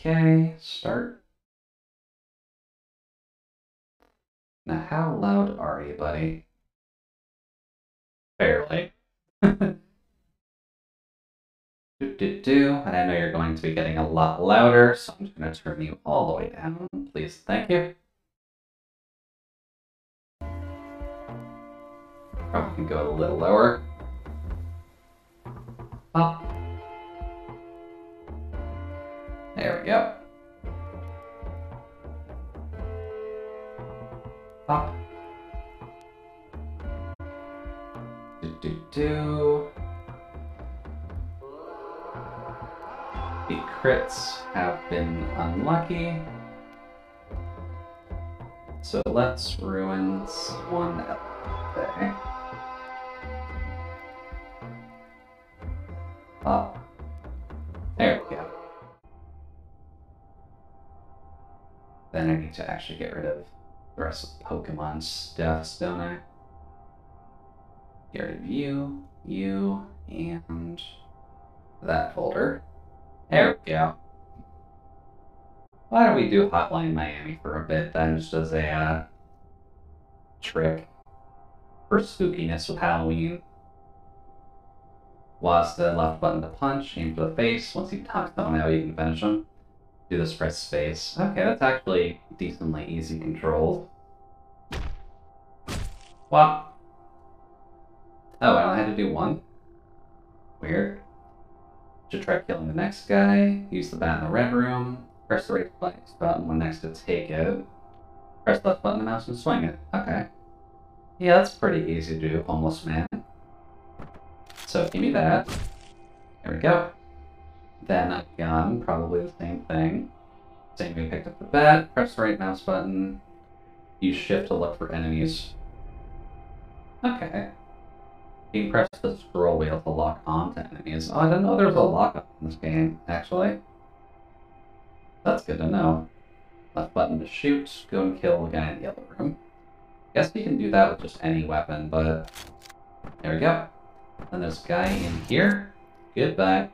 Okay, start. Now, how loud are you, buddy? Barely. do, do, do. And I know you're going to be getting a lot louder, so I'm just going to turn you all the way down. Please, thank you. Probably can go a little lower. Up. There we go. Up. Do do do. The crits have been unlucky. So let's ruin one there. Up. Then I need to actually get rid of the rest of Pokemon stuff, don't I? Get rid of you, you, and that folder. There we go. Why don't we do Hotline Miami for a bit then, just as a uh, trick for spookiness with Halloween? Was the left button to punch, aim for the face. Once you knock someone out, you can finish them. Do this press space. Okay, that's actually decently easy controls. What? Oh, I only had to do one? Weird. Should try killing the next guy. Use the bat in the red room. Press the right button when next to take it. Press left button on the mouse and swing it. Okay. Yeah, that's pretty easy to do, homeless man. So give me that. There we go. Then a gun, probably the same thing. Same way picked up the bat, press the right mouse button, use shift to look for enemies. Okay. You can press the scroll wheel to lock onto enemies. Oh, I didn't know there was a lockup in this game, actually. That's good to know. Left button to shoot, go and kill the guy in the other room. Guess we can do that with just any weapon, but there we go. And this guy in here. Goodbye.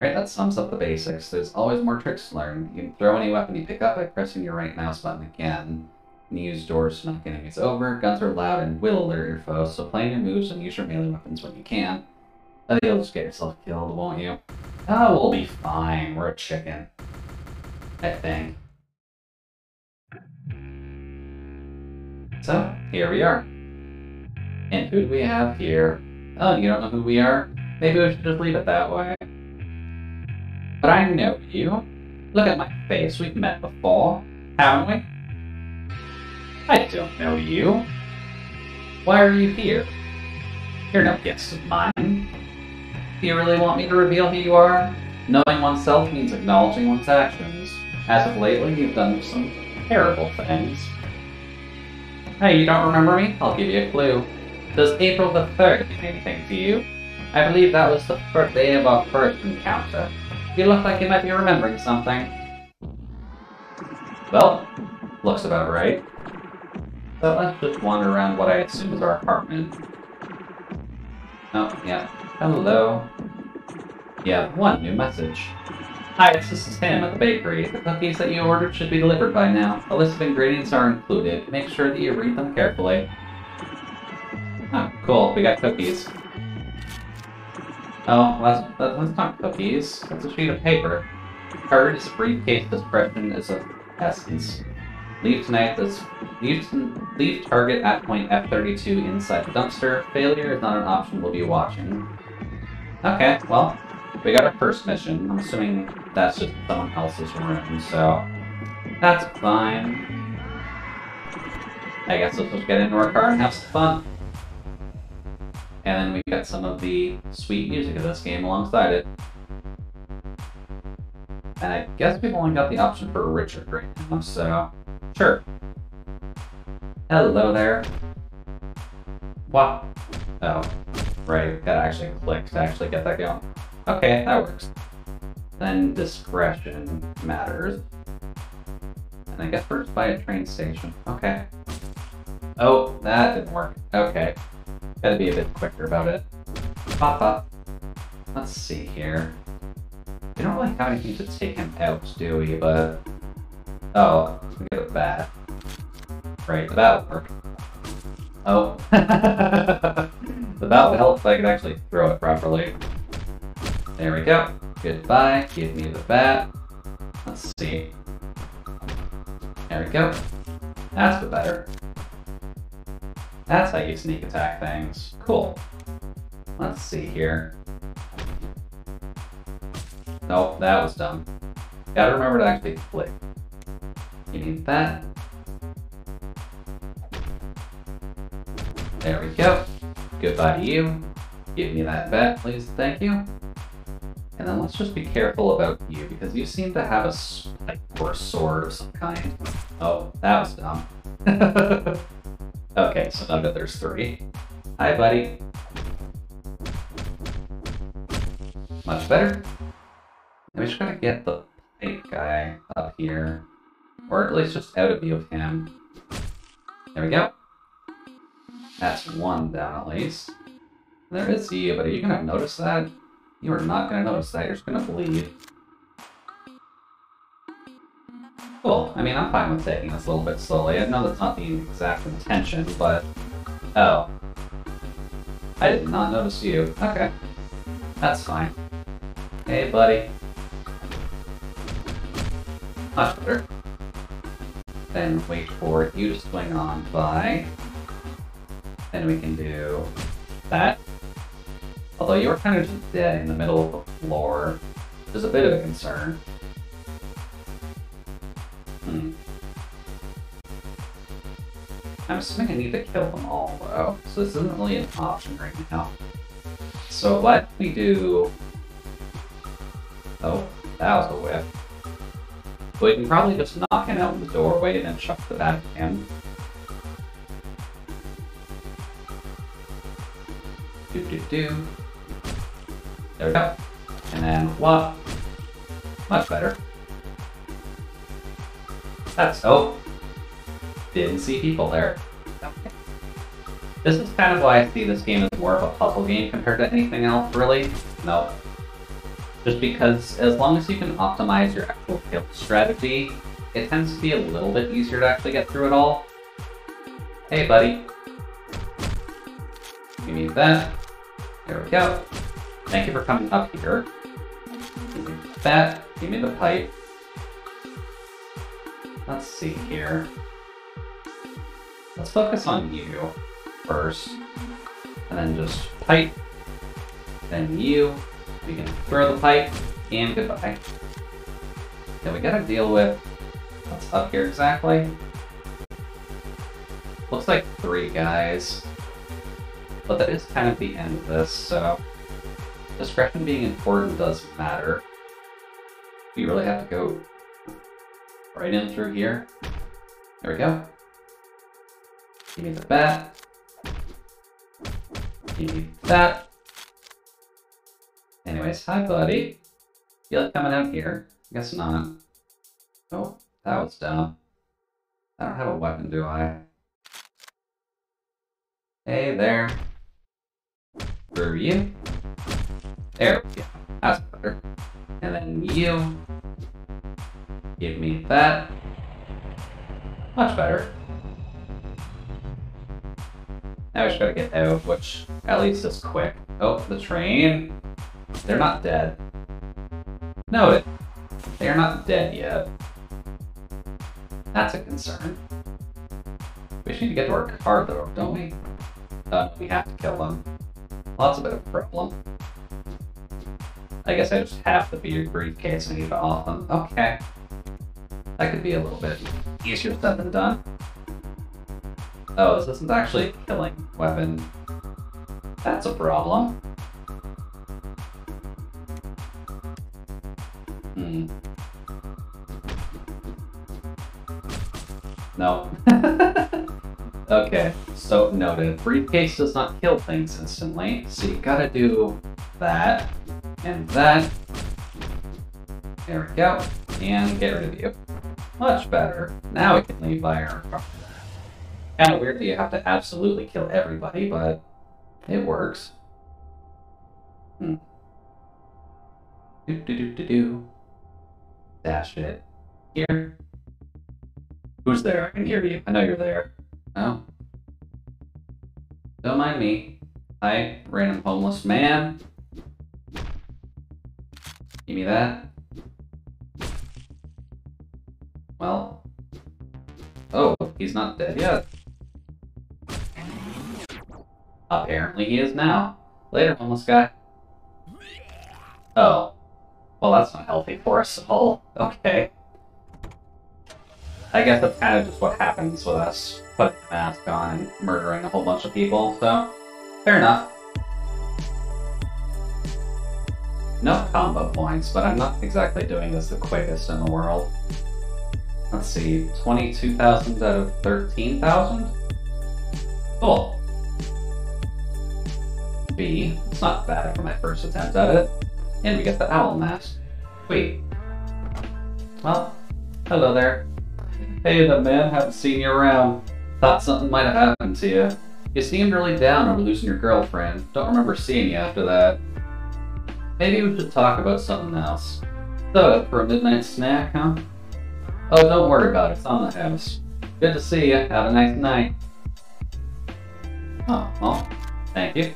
Alright, that sums up the basics. There's always more tricks to learn. You can throw any weapon you pick up by pressing your right mouse button again. And use doors to knock enemies over. Guns are loud and will alert your foes, so plan your moves and use your melee weapons when you can. Uh, you'll just get yourself killed, won't you? Oh, we'll be fine. We're a chicken. I think. So, here we are. And who do we have here? Oh, you don't know who we are? Maybe we should just leave it that way. But I know you. Look at my face, we've met before, haven't we? I don't know you. Why are you here? You're no guest of mine. Do you really want me to reveal who you are? Knowing oneself means acknowledging one's actions. As of lately, you've done some terrible things. Hey, you don't remember me? I'll give you a clue. Does April the 3rd mean anything to you? I believe that was the first day of our first encounter. You look like you might be remembering something. Well, looks about right. So let's just wander around what I assume is our apartment. Oh, yeah. Hello. Yeah, one new message. Hi, it's this is Tim at the bakery. The cookies that you ordered should be delivered by now. A list of ingredients are included. Make sure that you read them carefully. Oh, cool. We got cookies. Oh, that's, that's not cookies. That's a sheet of paper. Card is a briefcase. Discretion is of essence. Leave tonight. This leave, leave target at point F32 inside the dumpster. Failure is not an option. We'll be watching. Okay, well, we got our first mission. I'm assuming that's just someone else's room, so that's fine. I guess let's just get into our car and have some fun. And then we got some of the sweet music of this game alongside it. And I guess we've only got the option for Richard right now, so sure. Hello there. What? Oh, right. Gotta actually click to actually get that going. Okay, that works. Then discretion matters. And I guess we're just by a train station. Okay. Oh, that didn't work. Okay. Gotta be a bit quicker about it. Pop up. Let's see here. We don't really have anything to take him out, do we? But oh, we get a bat. Right, the bat would work. Oh, the bat would help if I could actually throw it properly. There we go. Goodbye. Give me the bat. Let's see. There we go. That's the better. That's how you sneak attack things. Cool. Let's see here. Nope, that was dumb. Gotta remember to actually click. You need that. There we go. Goodbye to you. Give me that bat, please. Thank you. And then let's just be careful about you, because you seem to have a spike or a sword of some kind. Oh, that was dumb. okay, so now that there's three. Hi, buddy. Much better. And we just gotta get the pipe guy up here. Or at least just out of view of him. There we go. That's one down at least. There is you, but are you gonna notice that? You are not gonna notice that, you're just gonna bleed. Cool. I mean, I'm fine with taking this a little bit slowly. I know that's not the exact intention, but... Oh. I did not notice you. Okay. That's fine. Hey, buddy. Much better. Then wait for you to swing on by. Then we can do that. Although you're kind of just dead in the middle of the floor, is a bit of a concern. Hmm. I'm assuming I need to kill them all, though, so this isn't really an option right now. So let me do... Oh, that was a whip. We can probably just knock him out in the doorway and then chuck the at him. Do do do. There we go. And then what? Much better. That's oh. Didn't see people there. Okay. This is kind of why I see this game as more of a puzzle game compared to anything else, really. No. Just because as long as you can optimize your actual kill strategy, it tends to be a little bit easier to actually get through it all. Hey, buddy. You need that. There we go. Thank you for coming up here. That. Give me the pipe. Let's see here. Let's focus on you first. And then just pipe. Then you. We can throw the pipe. And goodbye. Then we gotta deal with what's up here exactly. Looks like three guys. But that is kind of the end of this, so discretion being important does matter. We really have to go right in through here. There we go. Give me the bat. Give me that. Anyways, hi buddy. You like coming out here? Guess not. Oh, that was dumb. I don't have a weapon, do I? Hey there. Where are you? There we go. That's better. And then you. Give me that. Much better. Now we just gotta get out, which at least is quick. Oh, the train. They're not dead. No, they are not dead yet. That's a concern. We should need to get to our car though, don't we? Uh, we have to kill them. Well, that's a bit of a problem. I guess I just have to be your briefcase and need to off them. Okay. That could be a little bit easier said than done. Oh, this isn't actually a killing weapon. That's a problem. Hmm. No. okay, so noted. Briefcase does not kill things instantly, so you gotta do that. And that. There we go. And get rid of you. Much better. Now we can leave by our car. Kind of weird that you have to absolutely kill everybody, but it works. Hmm. Do do do do do. Dash it. Here. Who's there? I can hear you. I know you're there. Oh. Don't mind me. Hi, random homeless man. Give me that. Well. Oh, he's not dead yet. Apparently he is now. Later, homeless guy. Oh. Well, that's not healthy for us all. Okay. I guess that's kind of just what happens with us putting the mask on and murdering a whole bunch of people, so fair enough. No combo points, but I'm not exactly doing this the quickest in the world. Let's see, 22,000 out of 13,000? Cool. B. It's not bad for my first attempt at it. And we get the owl mask. Wait. Well, hello there. Hey, the man, haven't seen you around. Thought something might have happened to you. You seemed really down over losing your girlfriend. Don't remember seeing you after that. Maybe we should talk about something else. So, for a midnight snack, huh? Oh, don't worry about it. It's on the house. Good to see you. Have a nice night. Oh, well, thank you.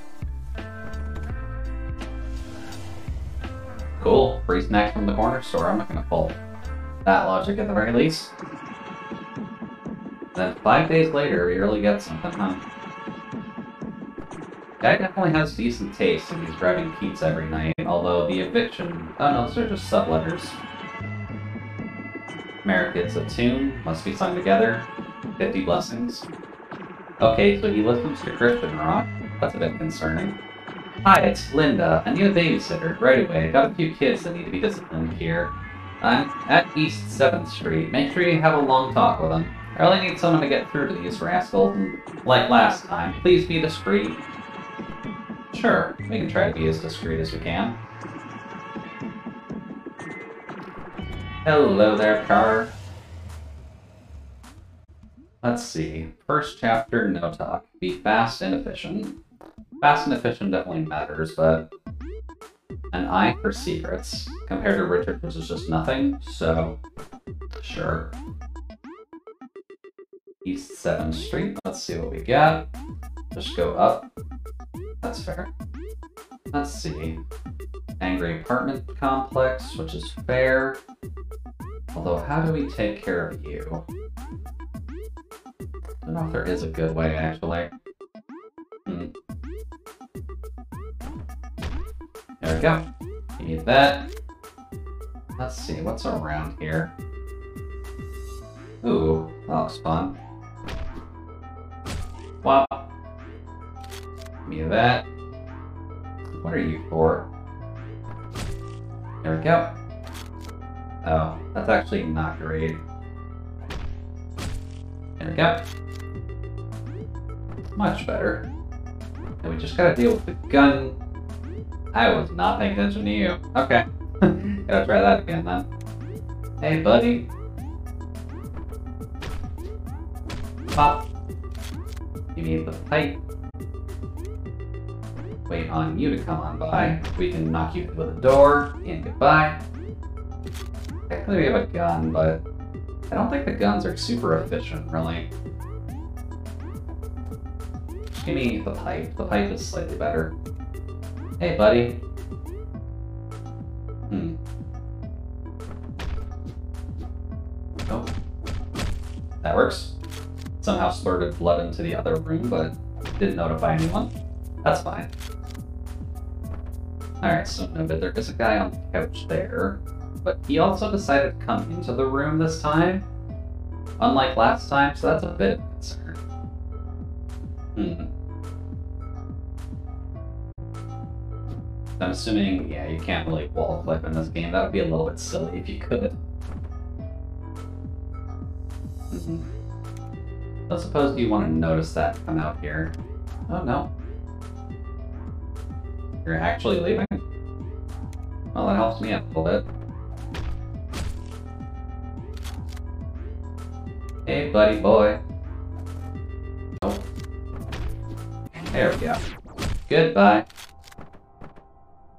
Cool. Free snacks from the corner store. I'm not gonna fault that logic at the very least. Then five days later, we really get something, huh? Guy definitely has decent taste and he's driving pizza every night, although the eviction... Oh no, those are just subletters. Merrick a tune, must be sung together. 50 blessings. Okay, so he listens to Christian rock. That's a bit concerning. Hi, it's Linda. I need a babysitter right away. I Got a few kids that need to be disciplined here. I'm at East 7th Street. Make sure you have a long talk with them. I really need someone to get through to these rascals. Like last time, please be discreet. Sure, we can try to be as discreet as we can. Hello there, car. Let's see. First chapter, no talk. Be fast and efficient. Fast and efficient definitely matters, but an eye for secrets. Compared to Richard, which is just nothing, so sure. East 7th Street. Let's see what we get. Just go up. That's fair. Let's see. Angry apartment complex, which is fair. Although, how do we take care of you? I don't know if there is a good way, actually. Hmm. There we go. You need that. Let's see, what's around here? Ooh, that looks fun. Wow. Me that. What are you for? There we go. Oh, that's actually not great. There we go. Much better. And we just gotta deal with the gun. I was not paying attention to you. Okay. gotta try that again then. Hey, buddy. Pop. You need the pipe. Wait on you to come on by. We can knock you with a door, and goodbye. Technically we have a gun, but I don't think the guns are super efficient, really. Give me the pipe. The pipe is slightly better. Hey, buddy. Hmm. Oh. That works. Somehow splurted blood into the other room, but didn't notify anyone. That's fine. Alright, so no, but there is a guy on the couch there, but he also decided to come into the room this time, unlike last time, so that's a bit. Hmm. I'm assuming, yeah, you can't really wall clip in this game. That would be a little bit silly if you could. Mm -hmm. I suppose you want to notice that come out here. Oh no. You're actually leaving? Well, that helps me out a little bit. Hey, buddy boy. Oh. There we go. Goodbye.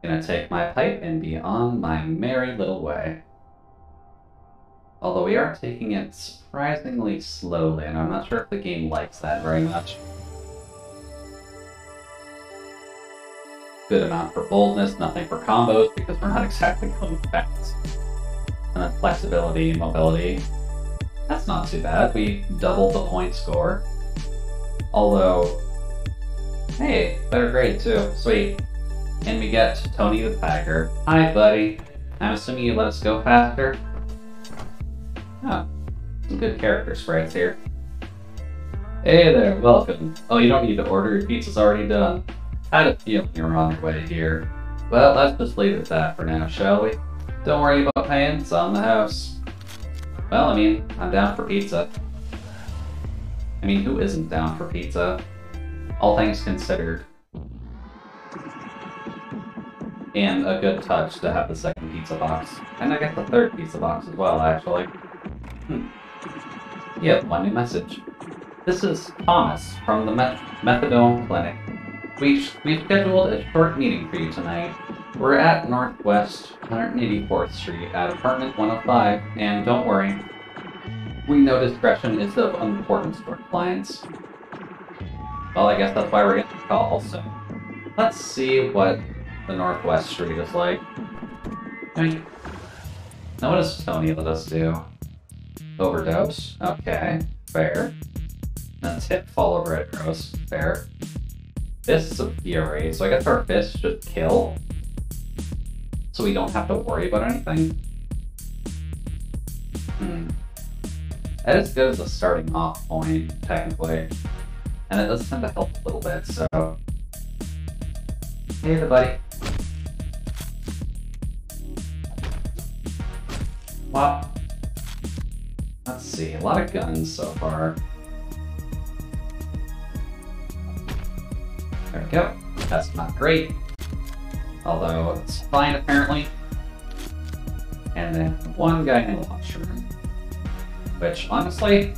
Gonna take my pipe and be on my merry little way. Although we are taking it surprisingly slowly, and I'm not sure if the game likes that very much. Good amount for boldness, nothing for combos, because we're not exactly going fast. And then flexibility, mobility. That's not too bad. We doubled the point score. Although, hey, better grade too. Sweet. And we get Tony the Packer. Hi, buddy. I'm assuming you let us go faster? Oh, some good character sprites here. Hey there, welcome. Oh, you don't need to order, your pizza's already done. Had a feeling you were on your way here. Well, let's just leave it at that for now, shall we? Don't worry about paying, it's on the house. Well, I mean, I'm down for pizza. I mean, who isn't down for pizza? All things considered. And a good touch to have the second pizza box. And I get the third pizza box as well, actually. Hmm. Yep, one new message. This is Thomas from the Meth Methadone Clinic. We we've scheduled a short meeting for you tonight. We're at Northwest 184th Street at apartment 105, and don't worry, we know discretion is of importance to our clients. Well, I guess that's why we're getting the call, so let's see what the Northwest Street is like. I mean, now what does Tony let us do? Overdose. Okay, fair. That's hit fall over arrows. Fair. Fists of Fury, so I guess our fists should kill. So we don't have to worry about anything. Hmm. That is good as a starting off point, technically. And it does tend to help a little bit, so... Hey the buddy. Wow. Let's see, a lot of guns so far. There we go. That's not great. Although it's fine apparently. And then one guy in a launcher. Which honestly,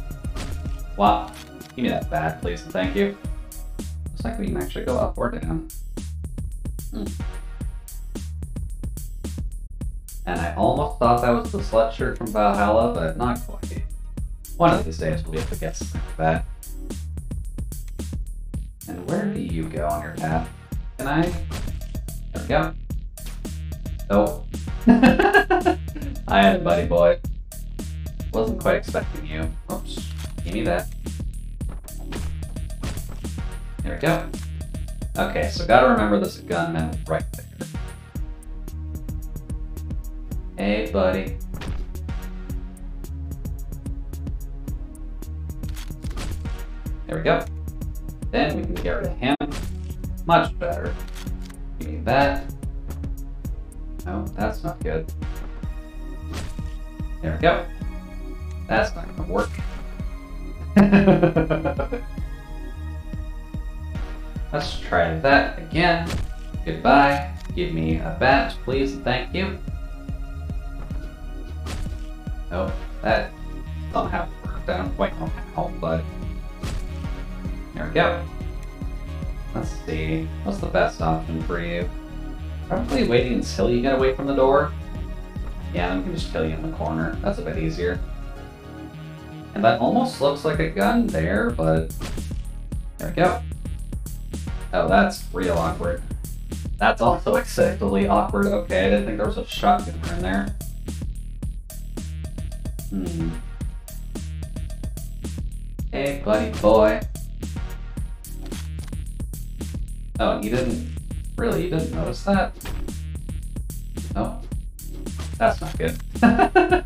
wow. Give me that bat, please and thank you. Looks like we can actually go up or down. Hmm. And I almost thought that was the sweatshirt from Valhalla, but not quite. One of these days we'll be able to like that. And where do you go on your path? Can I? There we go. Oh. Hi, buddy boy. Wasn't quite expecting you. Oops. Give me that. There we go. Okay, so gotta remember this gunman right there. Hey, buddy. There we go. Then we can get rid of him. Much better. Give me that. No, that's not good. There we go. That's not gonna work. Let's try that again. Goodbye. Give me a bat, please. Thank you. Oh, that somehow worked. I don't quite know how, but there we go. Let's see. What's the best option for you? Probably waiting until you get away from the door. Yeah, then we can just kill you in the corner. That's a bit easier. And that almost looks like a gun there, but there we go. Oh, that's real awkward. That's also acceptably awkward. Okay, I didn't think there was a shotgun in there. Hmm. Hey, buddy boy. Oh, you didn't... Really, you didn't notice that? Oh. That's not good.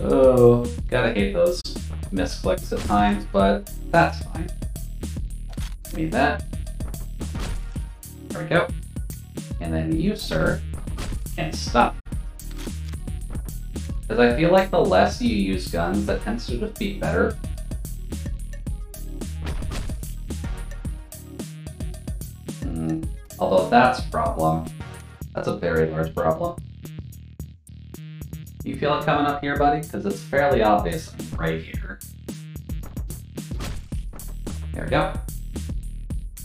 oh, gotta hate those misclicks at times, but that's fine. Need that. There we go. And then you, sir, can stop. Because I feel like the less you use guns, that tends to just be better. Hmm. Although that's a problem. That's a very large problem. You feel it coming up here, buddy? Because it's fairly obvious right here. There we go.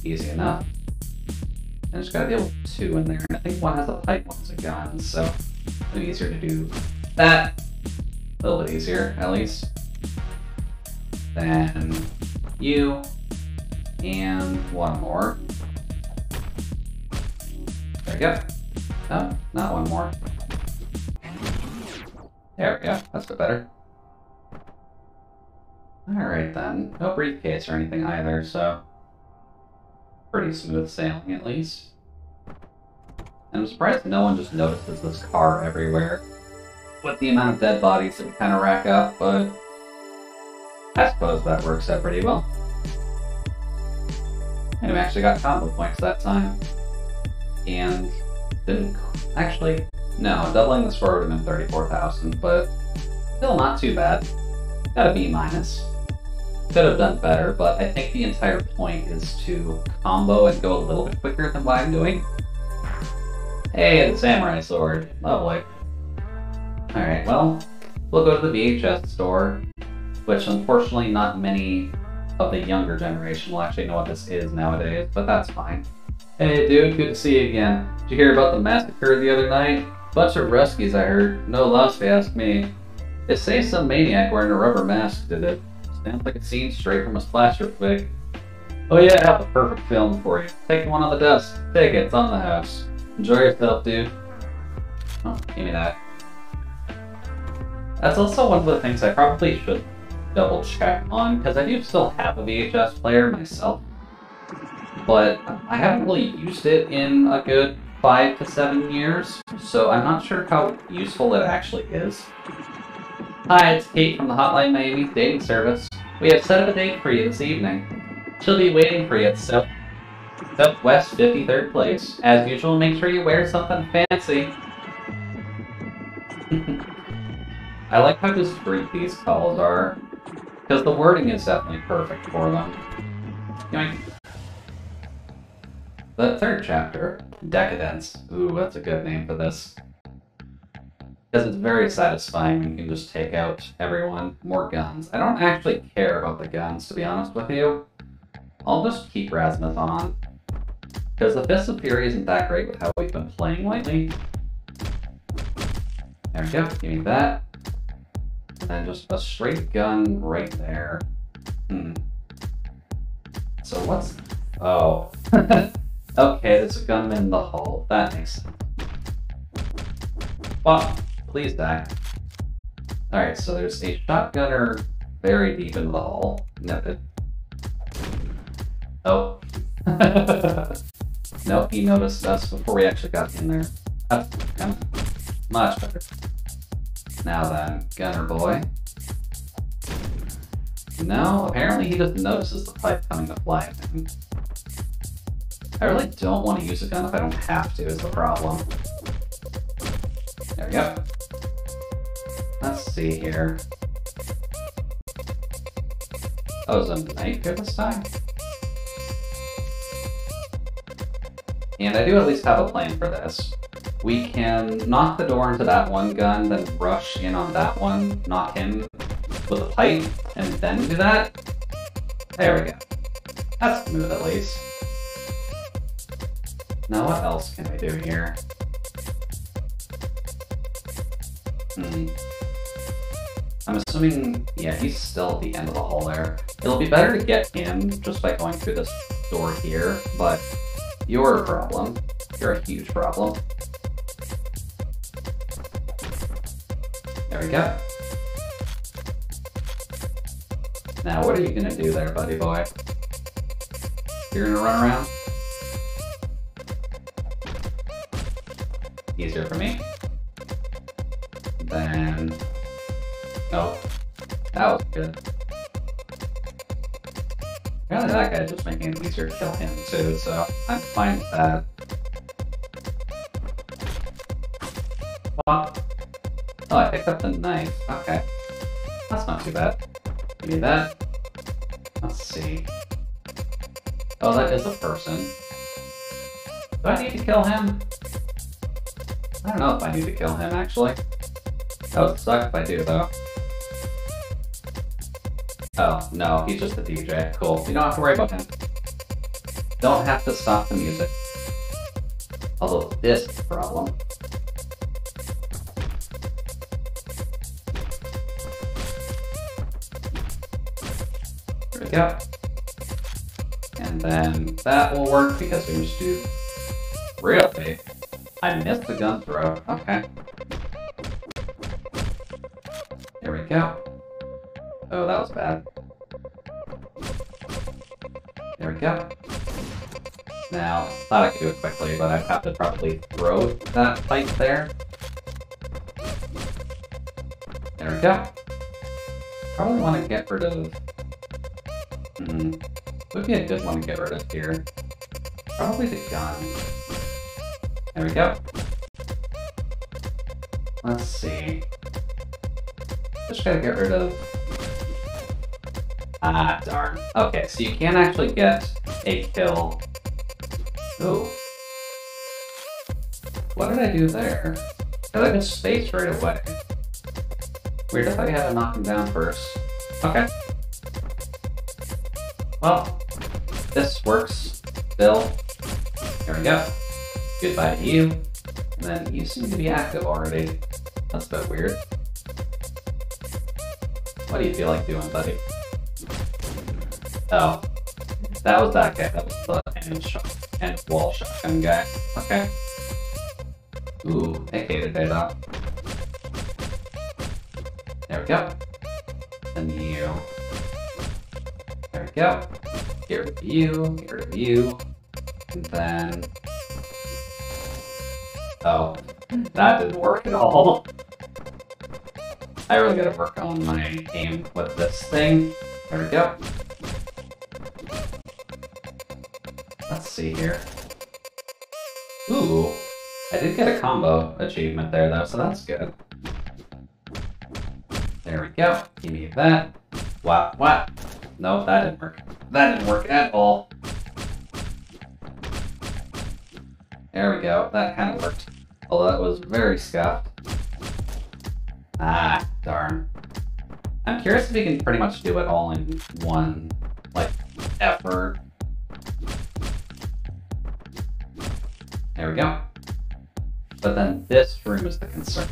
Easy enough. And just gotta deal with two in there. I think one has a pipe, one's a gun, so it's easier to do that. A little bit easier, at least. Then you, and one more. Go. No, not one more. There we go. That's a bit better. Alright then. No briefcase or anything either, so... Pretty smooth sailing, at least. And I'm surprised no one just notices this car everywhere. With the amount of dead bodies that we kind of rack up, but... I suppose that works out pretty well. And we actually got combo points that time. And didn't actually no, doubling the score would have been 34,000, but still not too bad. Got a B minus. Could have done better, but I think the entire point is to combo and go a little bit quicker than what I'm doing. Hey, the samurai sword. Lovely. Alright, well, we'll go to the VHS store, which unfortunately not many of the younger generation will actually know what this is nowadays, but that's fine. Hey dude, good to see you again. Did you hear about the massacre the other night? Bunch of Ruskies, I heard. No loss, if you ask me. They say some maniac wearing a rubber mask did it. Sounds like a scene straight from a slasher flick. Oh yeah, I have the perfect film for you. Take one on the desk. Take it, it's on the house. Enjoy yourself, dude. Oh, give me that. That's also one of the things I probably should double check on, because I do still have a VHS player myself. But I haven't really used it in a good five to seven years, so I'm not sure how useful it actually is. Hi, it's Kate from the Hotline Miami dating service. We have set up a date for you this evening. She'll be waiting for you at South Southwest 53rd Place. As usual, make sure you wear something fancy. I like how discreet these calls are, because the wording is definitely perfect for them. The third chapter, Decadence. Ooh, that's a good name for this. Because it's very satisfying, you can just take out everyone. More guns. I don't actually care about the guns, to be honest with you. I'll just keep Rasmus on. Because the Fist of Fury isn't that great with how we've been playing lately. There we go, give me that. And then just a straight gun right there. Hmm. So what's... Oh. Okay, there's a gunman in the hall. That makes sense. Fuck. Please die. Alright, so there's a shotgunner very deep in the hall. Noted. Oh. nope, he noticed us before we actually got in there. Uh, much better. Now then, gunner boy. No, apparently he just notices the pipe coming to fly. I really don't want to use a gun if I don't have to is the problem. There we go. Let's see here. Oh, is a knife here this time? And I do at least have a plan for this. We can knock the door into that one gun, then rush in on that one, knock him with a pipe, and then do that. There we go. That's smooth at least. Now what else can we do here? Hmm. I'm assuming, yeah, he's still at the end of the hall there. It'll be better to get him just by going through this door here, but you're a problem. You're a huge problem. There we go. Now, what are you gonna do there, buddy boy? You're gonna run around? Easier for me. Then... Nope. That was good. Apparently that guy just making it easier to kill him too, so I'm fine with that. What? Oh, I picked up the knife. Okay. That's not too bad. Give me that. Let's see. Oh, that is a person. Do I need to kill him? I don't know if I need to kill him, actually. That would suck if I do, though. Oh, no, he's just a DJ. Cool. You don't have to worry about him. Don't have to stop the music. Although this is a problem. There we go. And then that will work because we just do... real Really? I missed the gun throw. Okay. There we go. Oh, that was bad. There we go. Now, thought I could do it quickly, but I'd have to probably throw that pipe there. There we go. Probably want to get rid of... Hmm. Would be a good one to get rid of here. Probably the gun. There we go. Let's see. Just gotta get rid of... Ah, darn. Okay, so you can actually get a kill. Ooh. What did I do there? I like a space right away. Weird, I thought you had to knock him down first. Okay. Well, this works. Bill. There we go. Goodbye to you. And then you seem to be active already. That's a bit weird. What do you feel like doing, buddy? Oh. That was that guy. That was the hand, shot, wall shotgun guy. Okay. Ooh, I hated that. There we go. And you. There we go. Get rid of you, get rid of you. And then... Oh, that didn't work at all. I really gotta work on my aim with this thing. There we go. Let's see here. Ooh, I did get a combo achievement there though, so that's good. There we go. Give me that. What? What? No, that didn't work. That didn't work at all. There we go. That kind of worked. Although that was very scuffed. Ah, darn. I'm curious if we can pretty much do it all in one, like, effort. There we go. But then this room is the concern.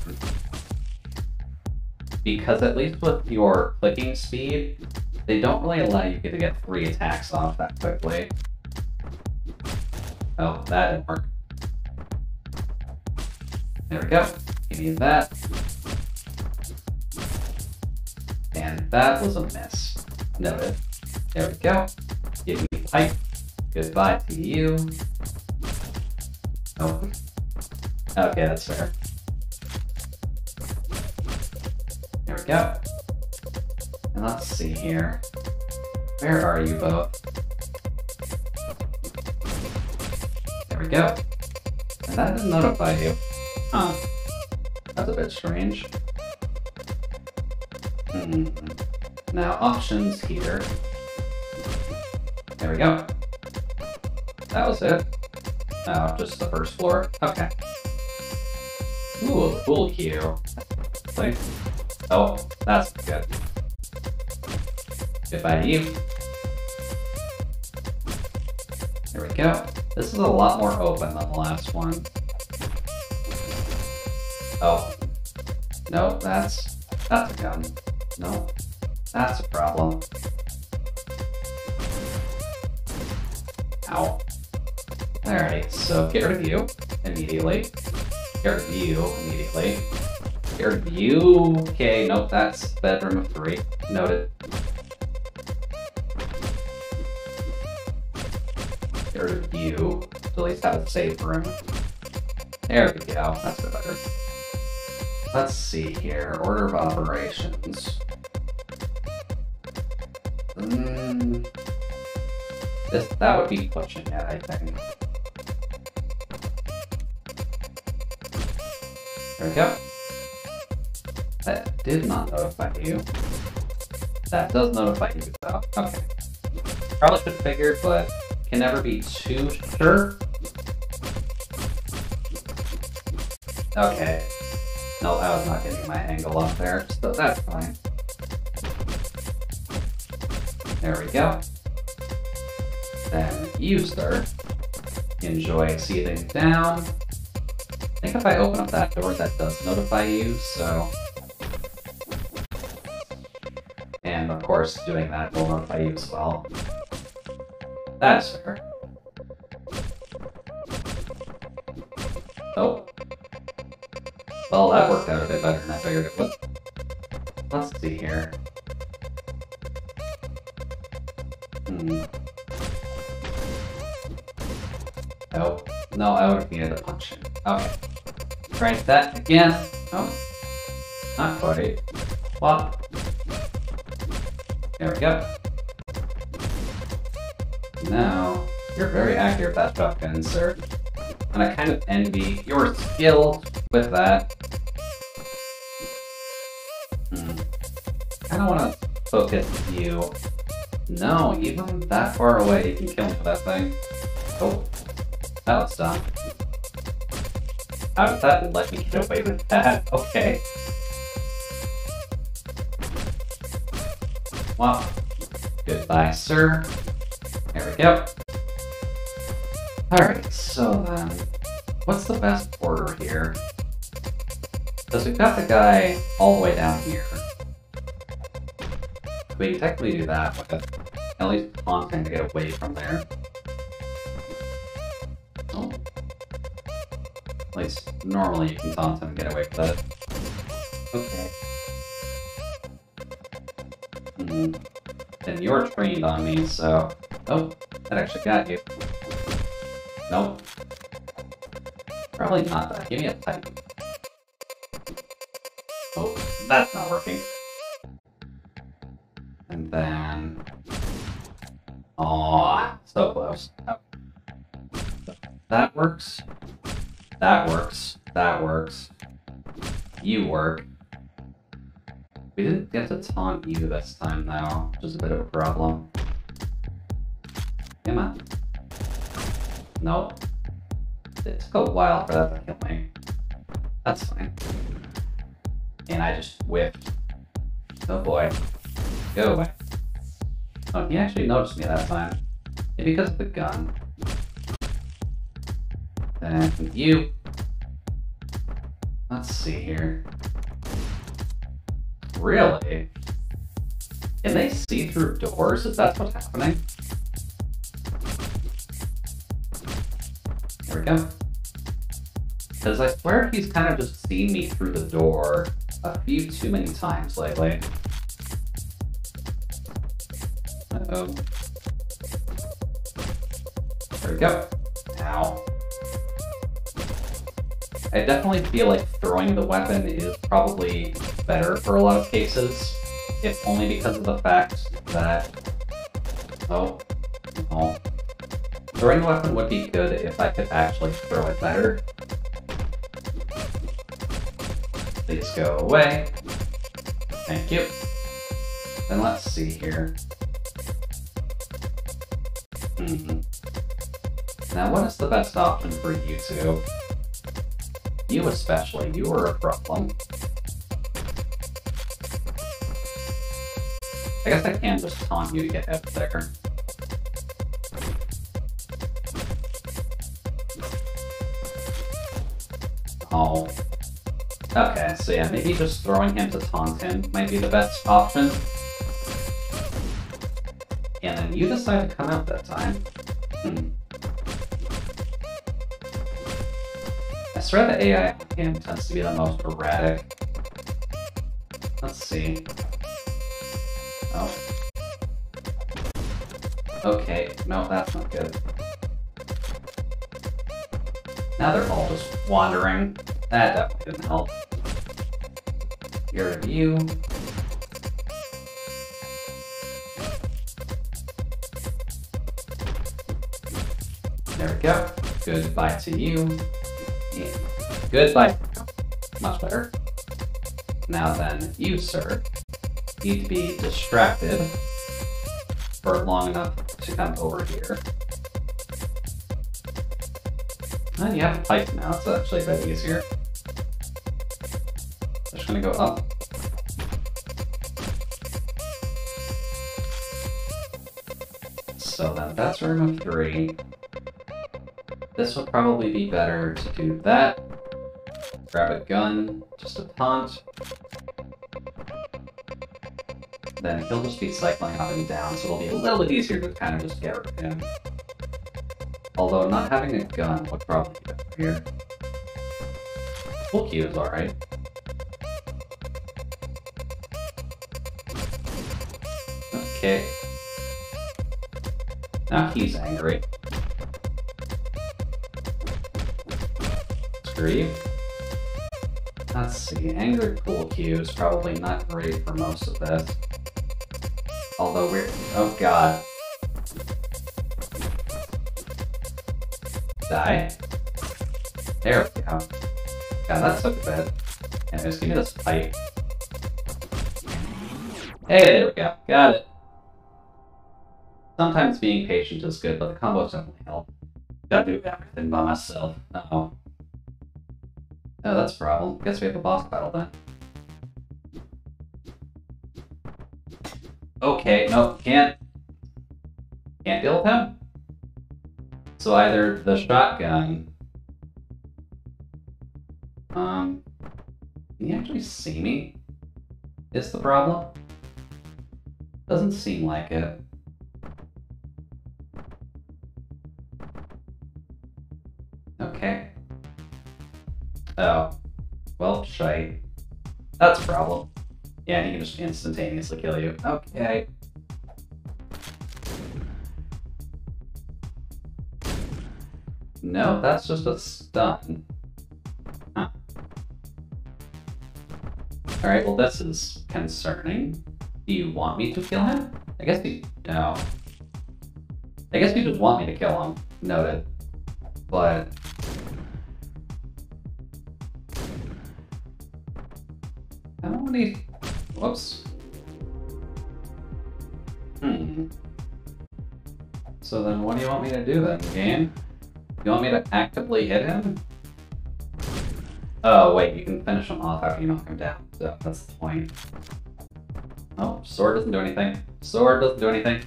Because at least with your clicking speed, they don't really allow you to get three attacks off that quickly. Oh, that didn't work. There we go. Give me that. And that was a mess. Noted. There we go. Give me pipe. Goodbye to you. Oh. Okay, that's fair. There we go. And let's see here. Where are you both? There we go. And that didn't notify you. Huh. That's a bit strange. Hmm. Now, options here. There we go. That was it. Oh, just the first floor? Okay. Ooh, a pool cue. Like, oh, that's good. Goodbye to you. There we go. This is a lot more open than the last one. Oh. No, that's... That's a gun. No. That's a problem. Ow. Alright, so get rid of you immediately. Get rid of you immediately. Get rid of you. Okay, nope, that's bedroom of three. Noted. Get rid of you. at least have a safe room. There we go. That's better. Let's see here. Order of operations. Mm, this that would be pushing it, I think. There we go. That did not notify you. That does notify you though. Okay. Probably should figure, but can never be too sure. Okay. No, I was not getting my angle up there, so that's fine. There we go. Then start. enjoy seething down. I think if I open up that door, that does notify you, so... And of course, doing that will notify you as well. That's fair. Figured it would. Let's see here. Hmm. Oh, no, I would have needed a punch. Okay. Try that again. Oh, not quite. Flop. There we go. Now, you're very accurate with that shotgun, sir. And I kind of envy your skill with that. To focus you. No, even that far away, you can kill me with that thing. Oh, that was dumb. How did that let me get away with that? Okay. Well, goodbye, sir. There we go. Alright, so then, what's the best order here? Because we've got the guy all the way down here. We can technically do that, but at least him to get away from there. Oh. At least normally you can taunt and get away that. Okay. Hmm. And you're trained on me, so... Oh, that actually got you. Nope. Probably not that. Give me a type. Oh, that's not working. Then... Aw, so close. That works. That works. That works. You work. We didn't get to taunt you this time, though, which is a bit of a problem. Come on. Nope. It took a while for that to kill me. That's fine. And I just whiffed. Oh boy. Go away. Oh, he actually noticed me that time. Maybe because of the gun. Uh, and you. Let's see here. Really? Can they see through doors if that's what's happening? There we go. Because I swear he's kind of just seen me through the door a few too many times lately. Uh-oh. There we go. Ow. I definitely feel like throwing the weapon is probably better for a lot of cases, if only because of the fact that... Oh. Oh. Throwing the weapon would be good if I could actually throw it better. Please go away. Thank you. And let's see here. Now, what is the best option for you two? You especially, you are a problem. I guess I can just taunt you to get out there. Oh. Okay, so yeah, maybe just throwing him to taunt him might be the best option. You decide to come out that time. Hmm. I swear the AI him tends to be the most erratic. Let's see. Oh. Okay, no, that's not good. Now they're all just wandering. That definitely didn't help. Your view. There we go. Goodbye to you. Goodbye. Much better. Now then, you, sir, need to be distracted for long enough to come over here. And you have a pipe now, so it's actually a bit easier. Just gonna go up. So then that's room of three. This would probably be better to do that. Grab a gun, just a taunt. Then he'll just be cycling up and down, so it'll be a little bit easier to kind of just get rid of him. Although not having a gun would probably be better here. Full Q is alright. Okay. Now he's angry. Scream. Let's see, Angry Pool cue is probably not great for most of this. Although we're... Oh god. Die. There we go. God, that's so good. Anyways, give me this pipe. Hey, there we go. Got it. Sometimes being patient is good, but the combos definitely help. Gotta do everything by myself. Uh oh. Oh, that's a problem. Guess we have a boss battle then. Okay, no, can't. Can't deal with him? So either the shotgun um, can he actually see me? Is the problem? Doesn't seem like it. Oh. Well, shite. That's a problem. Yeah, he can just instantaneously kill you. Okay. No, that's just a stun. Alright, well this is concerning. Do you want me to kill him? I guess you... no. I guess you just want me to kill him. Noted. But... How many... Whoops. Hmm. So then what do you want me to do then, game? You want me to actively hit him? Oh, wait, you can finish him off after you knock him down. So that's the point. Oh, sword doesn't do anything. Sword doesn't do anything.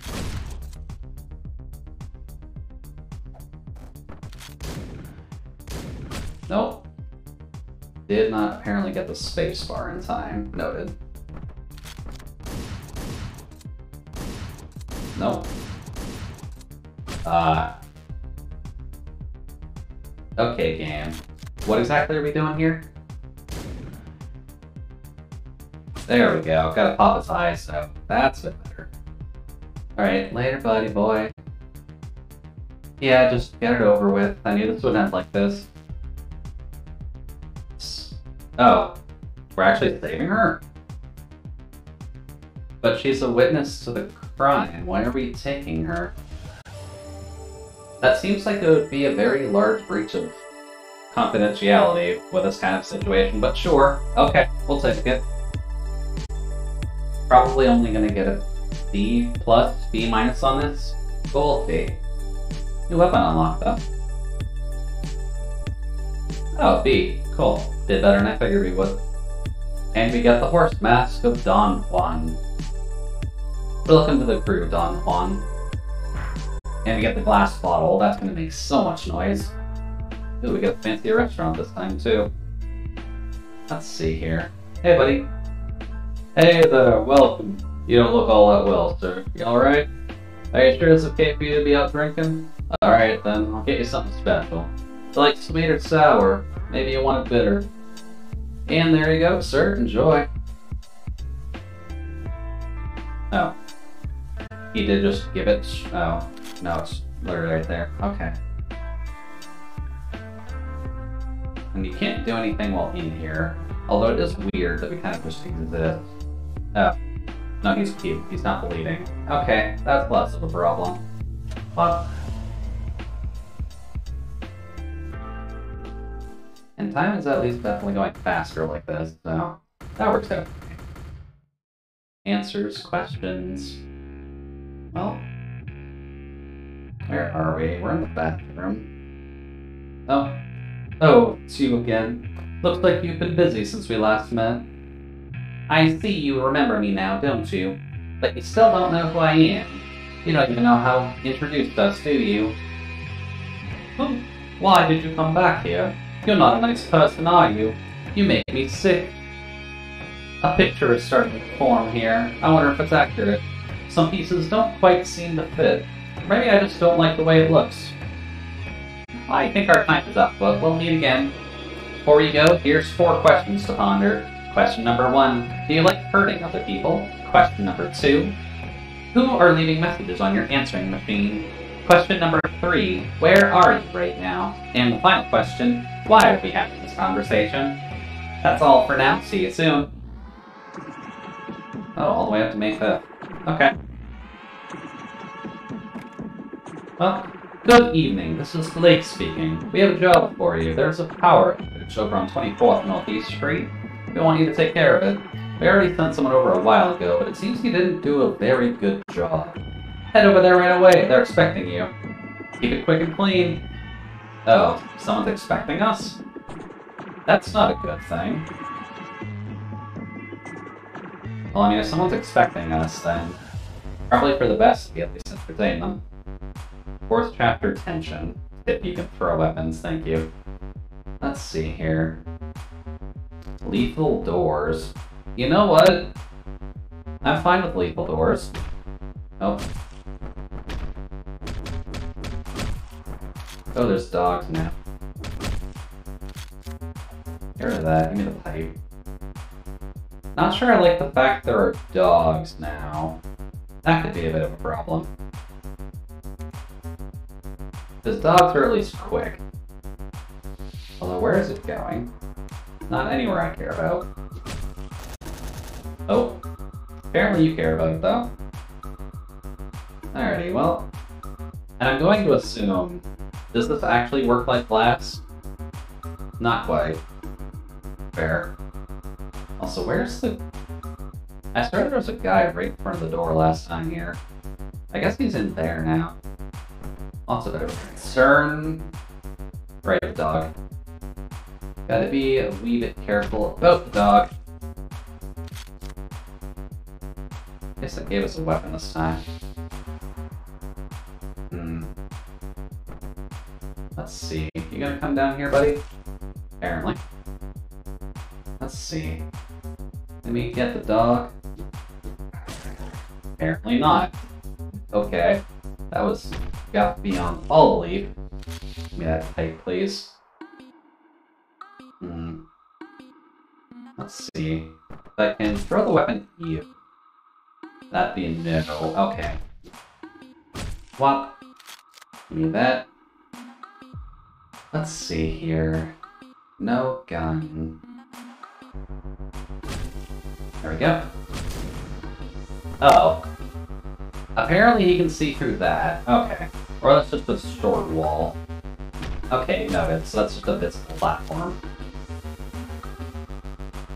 Did not apparently get the space bar in time. Noted. Nope. Uh, okay, game. What exactly are we doing here? There we go. Gotta pop his so that's a bit better. Alright, later, buddy boy. Yeah, just get it over with. I knew this would end like this. Oh, we're actually saving her. But she's a witness to the crime. Why are we taking her? That seems like it would be a very large breach of confidentiality with this kind of situation, but sure. Okay, we'll take it. Probably only gonna get a B plus, B minus on this. Gold B. New weapon unlocked though. Oh, B. Cool. Did better than I figured we would. And we get the horse mask of Don Juan. Welcome to the crew, Don Juan. And we get the glass bottle. That's gonna make so much noise. Ooh, we get a fancy restaurant this time, too. Let's see here. Hey, buddy. Hey there, welcome. You don't look all that well, sir. You alright? Are you sure it's okay for you to be out drinking? Alright, then I'll get you something special. It's like or sour. Maybe you want it bitter. And there you go, sir. Enjoy. Oh. He did just give it. Oh. No, it's literally right there. Okay. And you can't do anything while in here. Although it is weird that we kind of just exist. Oh. No, he's cute. He's not bleeding. Okay, that's less of a problem. But... And time is at least definitely going faster like this, so that works out. Answers, questions. Well, where are we? We're in the bathroom. Oh, Oh, it's you again. Looks like you've been busy since we last met. I see you remember me now, don't you? But you still don't know who I am. You don't even know how introduced us, do you? Who, Why did you come back here? You're not a nice person, are you? You make me sick. A picture is starting to form here. I wonder if it's accurate. Some pieces don't quite seem to fit. Maybe I just don't like the way it looks. I think our time is up, but we'll meet again. Before you go, here's four questions to ponder. Question number one, do you like hurting other people? Question number two, who are leaving messages on your answering machine? Question number three, where are you right now? And the final question, why are we having this conversation? That's all for now. See you soon. Oh, all the way up to May 5th. Okay. Well, good evening. This is Blake speaking. We have a job for you. There's a power outage over on 24th Northeast Street. We want you to take care of it. We already sent someone over a while ago, but it seems you didn't do a very good job. Head over there right away. They're expecting you. Keep it quick and clean. Oh, someone's expecting us? That's not a good thing. Well, I mean, if someone's expecting us, then probably for the best to be at least entertain them. Fourth chapter tension. If you can throw weapons, thank you. Let's see here. Lethal doors. You know what? I'm fine with lethal doors. Oh. Oh, there's dogs now. Get rid of that. Give me the pipe. Not sure I like the fact there are dogs now. That could be a bit of a problem. Because dogs are at least quick. Although, where is it going? Not anywhere I care about. Oh. Apparently you care about it, though. Alrighty, well. And I'm going to assume... Does this actually work like glass? Not quite. Fair. Also, where's the... I swear there was a guy right in front of the door last time here. I guess he's in there now. Also, bit of concern. Right, the dog. Gotta be a wee bit careful about the dog. Guess that gave us a weapon this time. Hmm. Let's see. You gonna come down here, buddy? Apparently. Let's see. Let me get the dog. Apparently not. Okay. That was got beyond all belief. Give me that pipe, please. Hmm. Let's see. If I can throw the weapon at you. That'd be a no. Okay. What? Me that. Let's see here. No gun. There we go. Oh. Apparently he can see through that. Okay. Or that's just a short wall. Okay, no, it's that's just a of platform.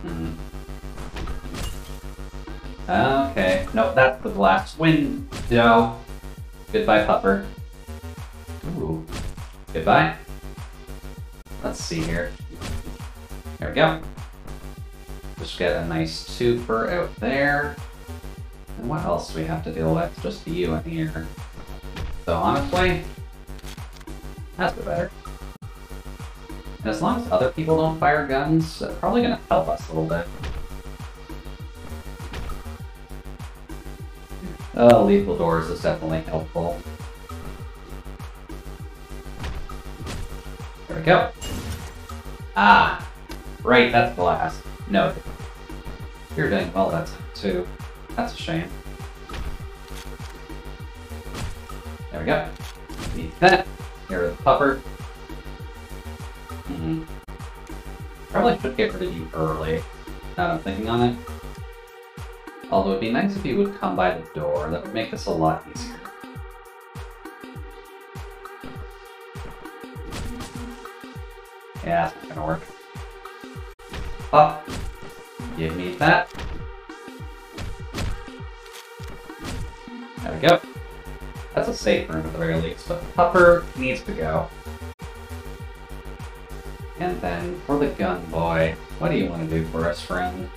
Hmm. Okay. Nope, that's the glass window. Goodbye, pupper. Ooh. Goodbye. Let's see here. There we go. Just get a nice super out there. And what else do we have to deal with? Just you in here. So honestly, that's better. And as long as other people don't fire guns, it's probably gonna help us a little bit. Oh, lethal doors is definitely helpful. Go. Ah! Right, that's the last. No. You're doing well that time, too. That's a shame. There we go. Need that. Here the pupper. Mm -hmm. Probably should get rid of you early. Now I'm thinking on it. Although it'd be nice if you would come by the door. That would make this a lot easier. Yeah, that's gonna work. Up. Give me that. There we go. That's a safe room at the very least, but the pupper needs to go. And then, for the gun boy, what do you want to do for us, friend?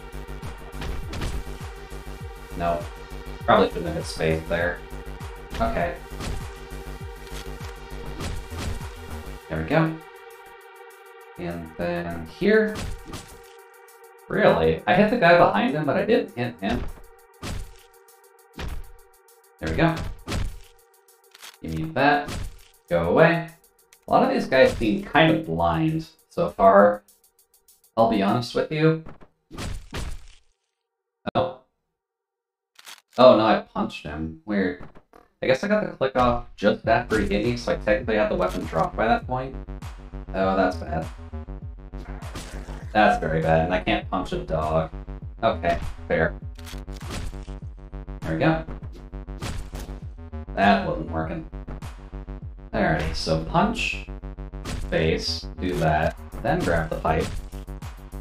No. Probably shouldn't have hit space there. Okay. There we go. And then here. Really? I hit the guy behind him, but I didn't hit him. There we go. Give me that. Go away. A lot of these guys seem kind of blind so far. I'll be honest with you. Oh. Oh no, I punched him. Weird. I guess I got the click off just after he hit me, so I technically had the weapon dropped by that point. Oh, that's bad. That's very bad, and I can't punch a dog. Okay, fair. There we go. That wasn't working. Alrighty, so punch, face, do that, then grab the pipe,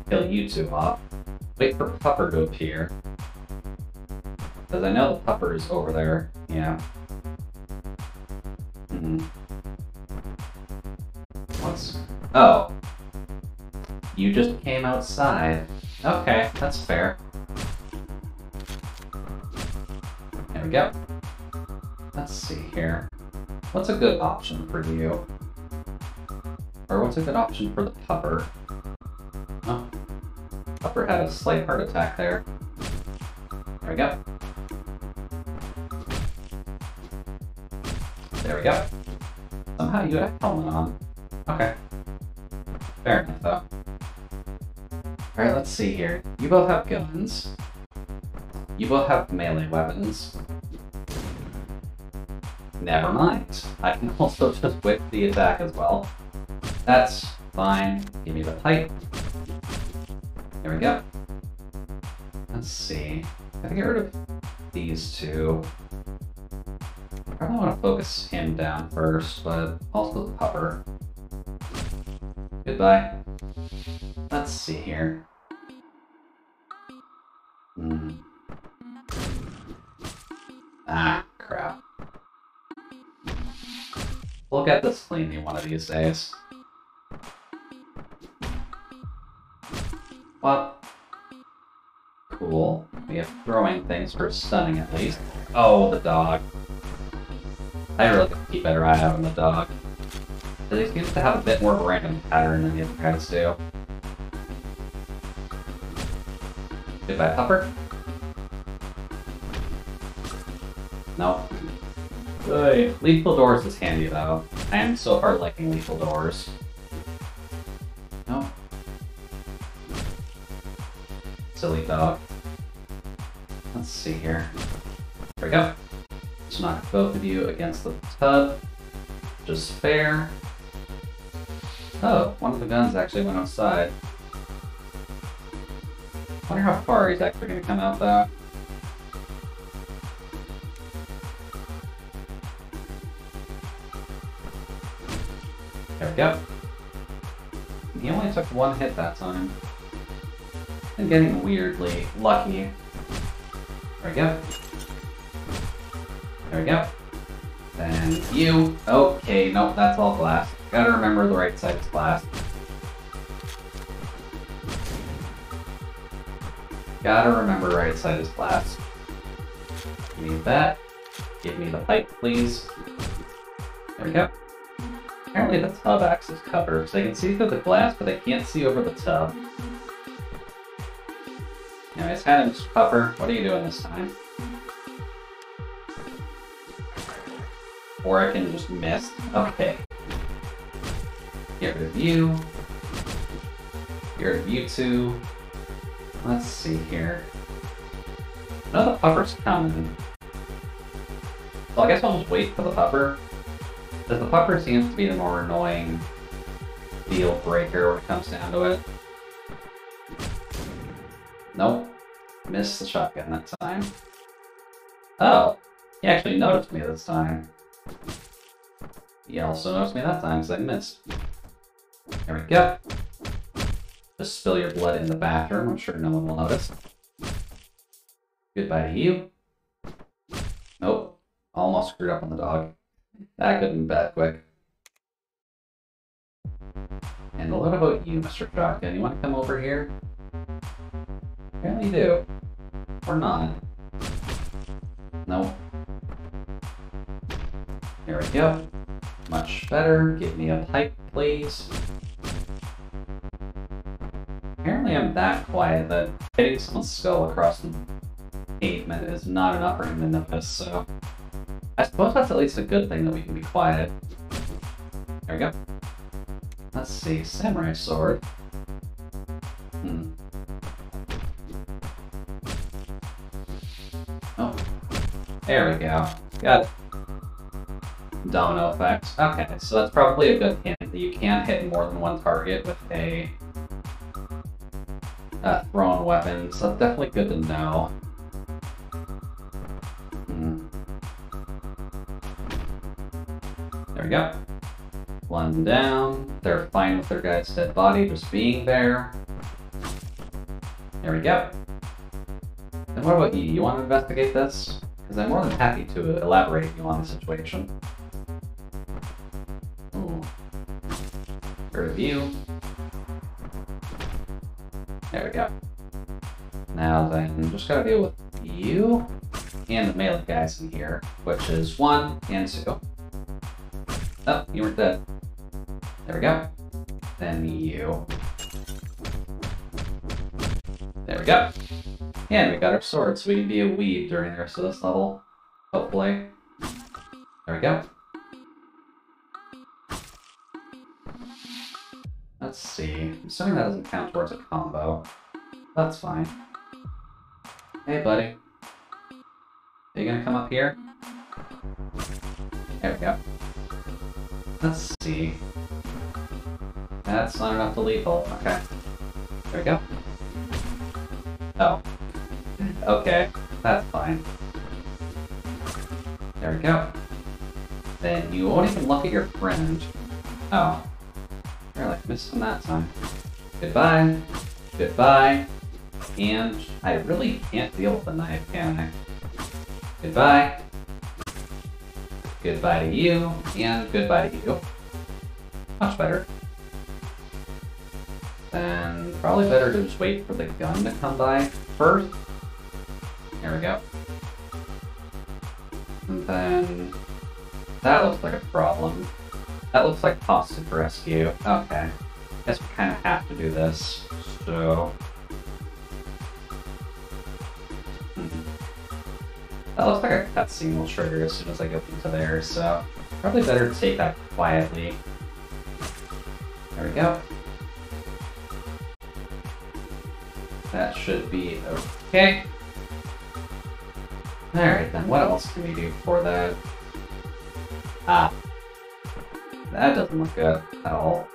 kill you two off, wait for Pupper to appear. Because I know the Pupper is over there, yeah. Mm -hmm. What's... Oh. You just came outside. Okay, that's fair. There we go. Let's see here. What's a good option for you? Or what's a good option for the pupper? Oh. Pupper had a slight heart attack there. There we go. There we go. Somehow you have helmet on. Okay. Fair enough, though. Alright, let's see here. You both have guns. You both have melee weapons. Never mind. I can also just whip the attack as well. That's fine. Give me the pipe. There we go. Let's see. I can get rid of these two. I probably want to focus him down first, but also the pupper. Goodbye. Let's see here. Hmm. Ah, crap. We'll get this cleanly one of these days. What? Cool. We have throwing things for stunning at least. Oh, the dog. I really keep better eye out on the dog. He seems to have a bit more of a random pattern than the other guys do. Goodbye, Pupper. No. Good. Lethal Doors is handy, though. I am so far liking Lethal Doors. No. Silly dog. Let's see here. There we go. Let's knock both of you against the tub. Just fair. Oh, one of the guns actually went outside. Wonder how far he's actually going to come out, though. There we go. He only took one hit that time. And getting weirdly lucky. There we go. There we go. Then you. Okay, nope, that's all glass. Gotta remember the right side is glass. Gotta remember right side is glass. Give me that. Give me the pipe, please. There we go. Apparently the tub acts as cover, so I can see through the glass, but I can't see over the tub. Anyways, Adam's cover. What are you doing this time? Or I can just miss. Okay. Get rid of you. Get rid of you two. Let's see here. No, the pupper's coming. So I guess I'll just wait for the pupper. Because the pupper seems to be the more annoying deal breaker when it comes down to it. Nope. Missed the shotgun that time. Oh, he actually noticed me this time. He also noticed me that time because I missed. There we go. Just spill your blood in the bathroom. I'm sure no one will notice. Goodbye to you. Nope. Almost screwed up on the dog. That couldn't been bad quick. And what about you, Mr. Shotgun? You want to come over here? Apparently you do. Or not. Nope. There we go. Much better. Give me a pipe, please. Apparently I'm that quiet that hitting someone's skull across the pavement is not enough for him to notice, so... I suppose that's at least a good thing that we can be quiet. There we go. Let's see, samurai sword. Hmm. Oh. There we go. Got. Domino effect. Okay, so that's probably a good hint that you can't hit more than one target with a uh, thrown weapon, so that's definitely good to know. Hmm. There we go. One down. They're fine with their guy's dead body just being there. There we go. And what about you? You want to investigate this? Because I'm more than happy to elaborate you on the situation. Ooh. Review. There we go. Now then, just gotta deal with you and the melee guys in here, which is one and two. Oh, you weren't dead. There we go. Then you. There we go. And we got our sword, so we can be a weed during the rest of this level. Hopefully. There we go. Let's see. Assuming that doesn't count towards a combo. That's fine. Hey, buddy. Are you gonna come up here? There we go. Let's see. That's not enough to lethal. Okay. There we go. Oh. Okay. That's fine. There we go. Then you won't even look at your friend. Oh. Like, missed him that time. Goodbye. Goodbye. And I really can't deal with the knife, can I? Goodbye. Goodbye to you, and goodbye to you. Much better. Then probably better to just wait for the gun to come by first. There we go. And then that looks like a problem. That looks like hostage rescue. Okay. Guess we kind of have to do this. So. Hmm. That looks like a cutscene will trigger as soon as I go into there, so probably better take that quietly. There we go. That should be okay. Alright then, what else can we do for that? Ah. That doesn't look good at all.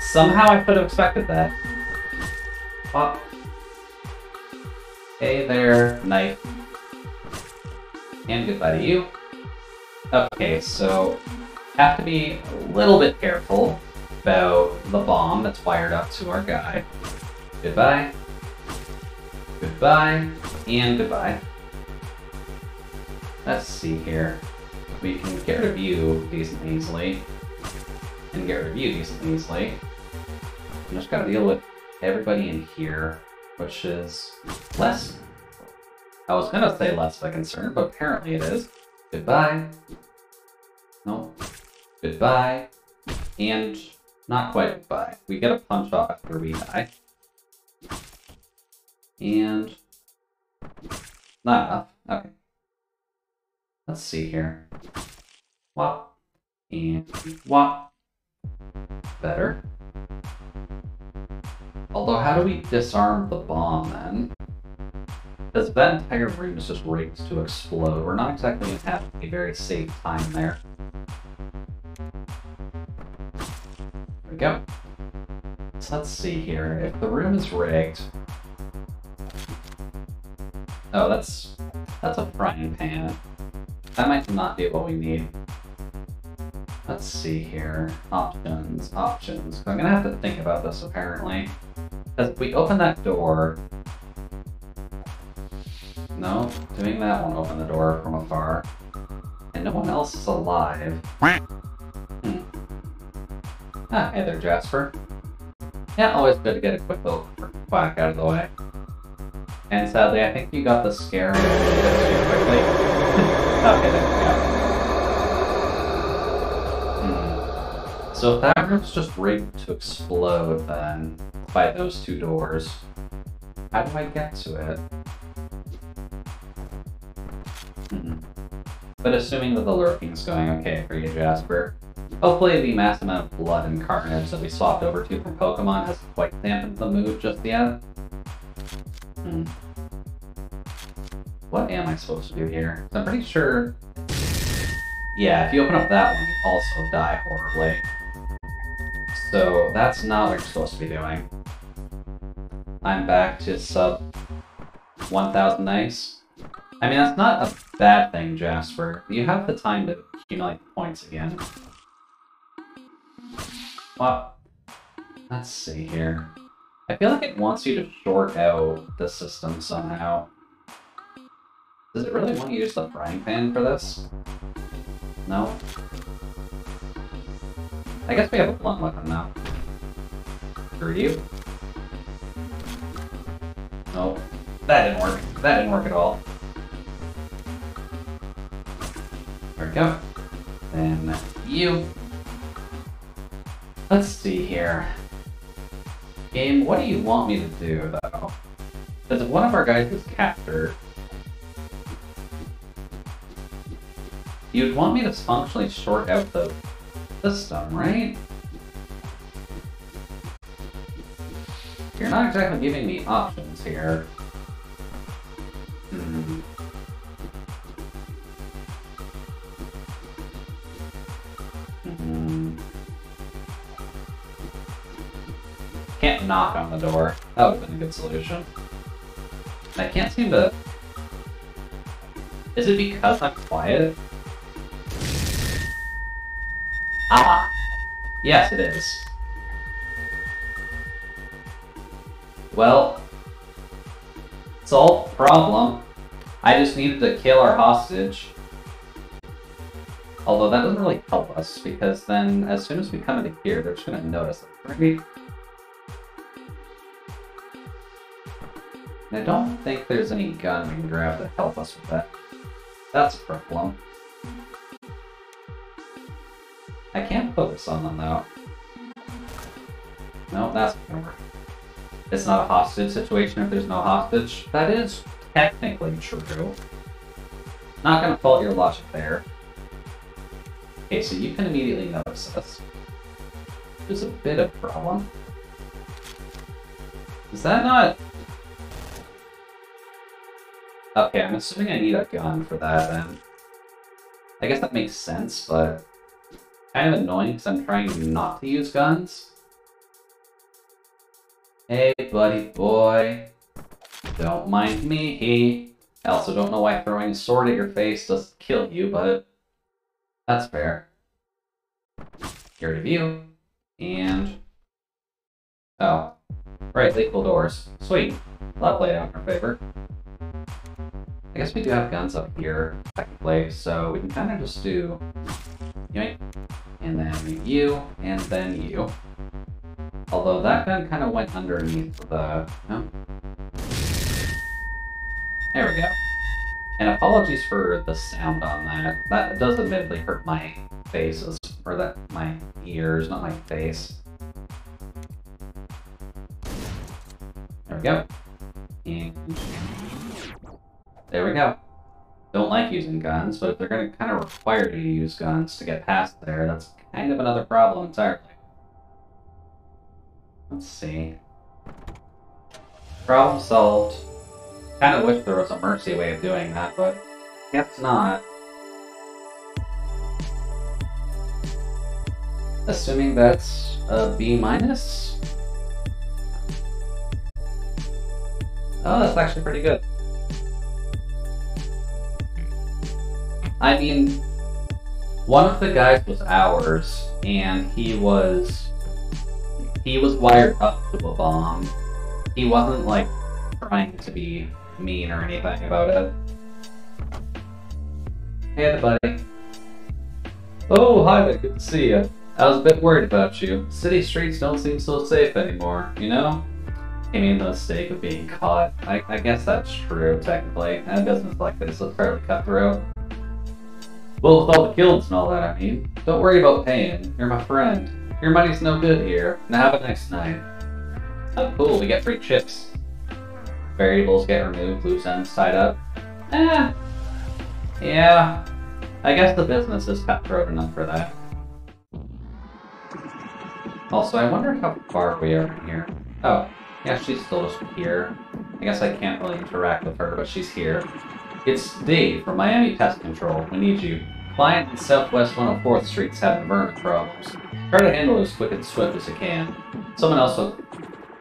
Somehow I could have expected that. Pop. Hey there, knife. And goodbye to you. Okay, so have to be a little bit careful about the bomb that's wired up to our guy. Goodbye. Goodbye. And goodbye. Let's see here. We can get rid of you decently easily. And get rid of you decently easily. I'm just gotta deal with everybody in here, which is less... I was gonna say less of a concern, but apparently it is. Goodbye. No. Goodbye. And not quite goodbye. We get a punch off after we die. And... Not enough. Okay. Let's see here. Wop. And wop. Better. Although, how do we disarm the bomb then? Because that entire room is just rigged to explode. We're not exactly going to have a very safe time there. There we go. So let's see here. If the room is rigged... Oh, that's... That's a frying pan. That might not be what we need. Let's see here. Options, options. I'm gonna have to think about this apparently. If we open that door... No, doing that won't open the door from afar. And no one else is alive. Hmm. Ah, hey there, Jasper. Yeah, always good to get a quick little quack out of the way. And sadly, I think you got the scare too quickly. Okay, there we go. Hmm. So if that room's just rigged to explode, then by those two doors, how do I get to it? Hmm. But assuming that the lurking's going okay for you, Jasper, hopefully the mass amount of blood and carnage that we swapped over to from Pokemon hasn't quite dampened the mood just yet. Hmm. What am I supposed to do here? I'm pretty sure... Yeah, if you open up that one, you also die horribly. So that's not what you're supposed to be doing. I'm back to sub 1000 nice. I mean, that's not a bad thing, Jasper. You have the time to accumulate points again. Well, let's see here. I feel like it wants you to short out the system somehow. Does it really want to use the frying pan for this? No? I guess we have a blunt weapon now. Screw you. Nope. That didn't work. That didn't work at all. There we go. Then you. Let's see here. Game, what do you want me to do, though? Because one of our guys is captured, you'd want me to functionally short out the system, right? You're not exactly giving me options here. Hmm. Hmm. Can't knock on the door. That would have been a good solution. I can't seem to... Is it because I'm quiet? Yes, it is. Well, solved problem. I just needed to kill our hostage. Although that doesn't really help us, because then as soon as we come into here, they're just gonna notice it, right? I don't think there's any gun we can grab to help us with that. That's a problem. Can't focus on them though. No, that's gonna work. It's not a hostage situation if there's no hostage. That is technically true. Not gonna fault your logic there. Okay, so you can immediately notice this. There's a bit of problem. Is that not... Okay, I'm assuming I need a gun for that then. I guess that makes sense, but kind of annoying because I'm trying not to use guns. Hey, buddy boy. Don't mind me. I also don't know why throwing a sword at your face doesn't kill you, but that's fair. Here to view. And... Oh. Right, lethal doors. Sweet. That played out in our favor. I guess we do have guns up here, technically, so we can kind of just do... Yoink and then you, and then you. Although that gun kind of went underneath the... There we go. And apologies for the sound on that. That does admittedly hurt my face, or that my ears, not my face. There we go. And there we go don't like using guns, but if they're going to kind of require you to use guns to get past there, that's kind of another problem entirely. Let's see. Problem solved. Kind of wish there was a mercy way of doing that, but guess not. Assuming that's a B minus. Oh, that's actually pretty good. I mean, one of the guys was ours, and he was he was wired up to a bomb. He wasn't like trying to be mean or anything about it. Hey, buddy. Oh, hi there. Good to see you. I was a bit worried about you. City streets don't seem so safe anymore, you know? I mean, the mistake of being caught. I, I guess that's true, technically. And a business like this is fairly cutthroat. Well, with all the kills and all that, I mean. Don't worry about paying. You're my friend. Your money's no good here. Now have a nice night. Oh, cool. We get free chips. Variables get removed, loose ends tied up. Eh. Yeah. I guess the business is cutthroat enough for that. Also, I wonder how far we are from here. Oh, yeah, she's still just here. I guess I can't really interact with her, but she's here. It's Dave from Miami Pest Control. We need you. Client in Southwest 104th Street's having vermin problems. Try to handle it as quick and swift as you can. Someone else will,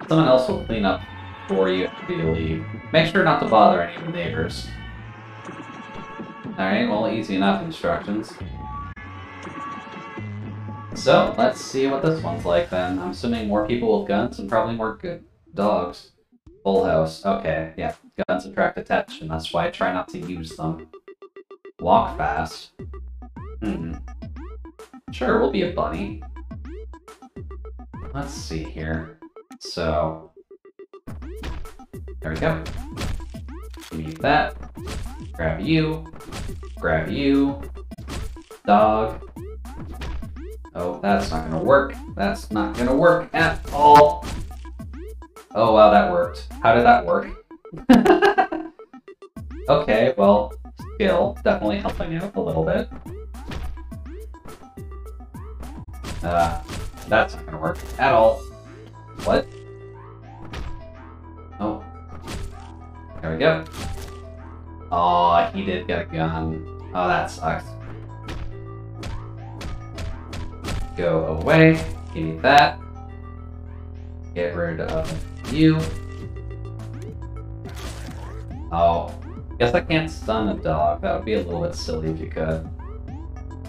someone else will clean up for you after you leave. Make sure not to bother any of the neighbors. Alright, well, easy enough instructions. So, let's see what this one's like then. I'm assuming more people with guns and probably more good dogs. Full house. Okay, yeah. Guns attract attention. That's why I try not to use them. Walk fast. Hmm. Sure, we'll be a bunny. Let's see here. So... There we go. Leave that. Grab you. Grab you. Dog. Oh, that's not gonna work. That's not gonna work at all. Oh wow, that worked. How did that work? okay, well, skill, definitely helping out a little bit. Uh, that's not gonna work at all. What? Oh. There we go. Oh, he did get a gun. Oh, that sucks. Go away. Give me that. Get rid of you. Oh. Guess I can't stun a dog. That would be a little bit silly if you could.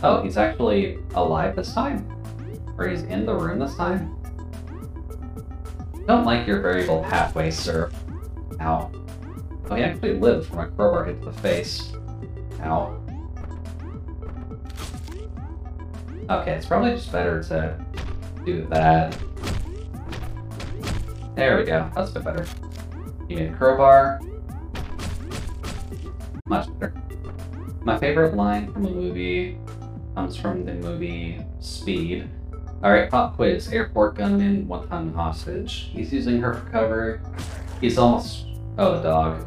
Oh, he's actually alive this time? Or he's in the room this time? Don't like your variable pathway, sir. Ow. Oh, he actually lived from a crowbar hit to the face. Ow. Okay, it's probably just better to do that. There we go. That's a bit better. You need a crowbar. Much better. My favorite line from a movie comes from the movie Speed. Alright, pop quiz. Airport gunman, one time hostage. He's using her for cover. He's almost... Oh, the dog.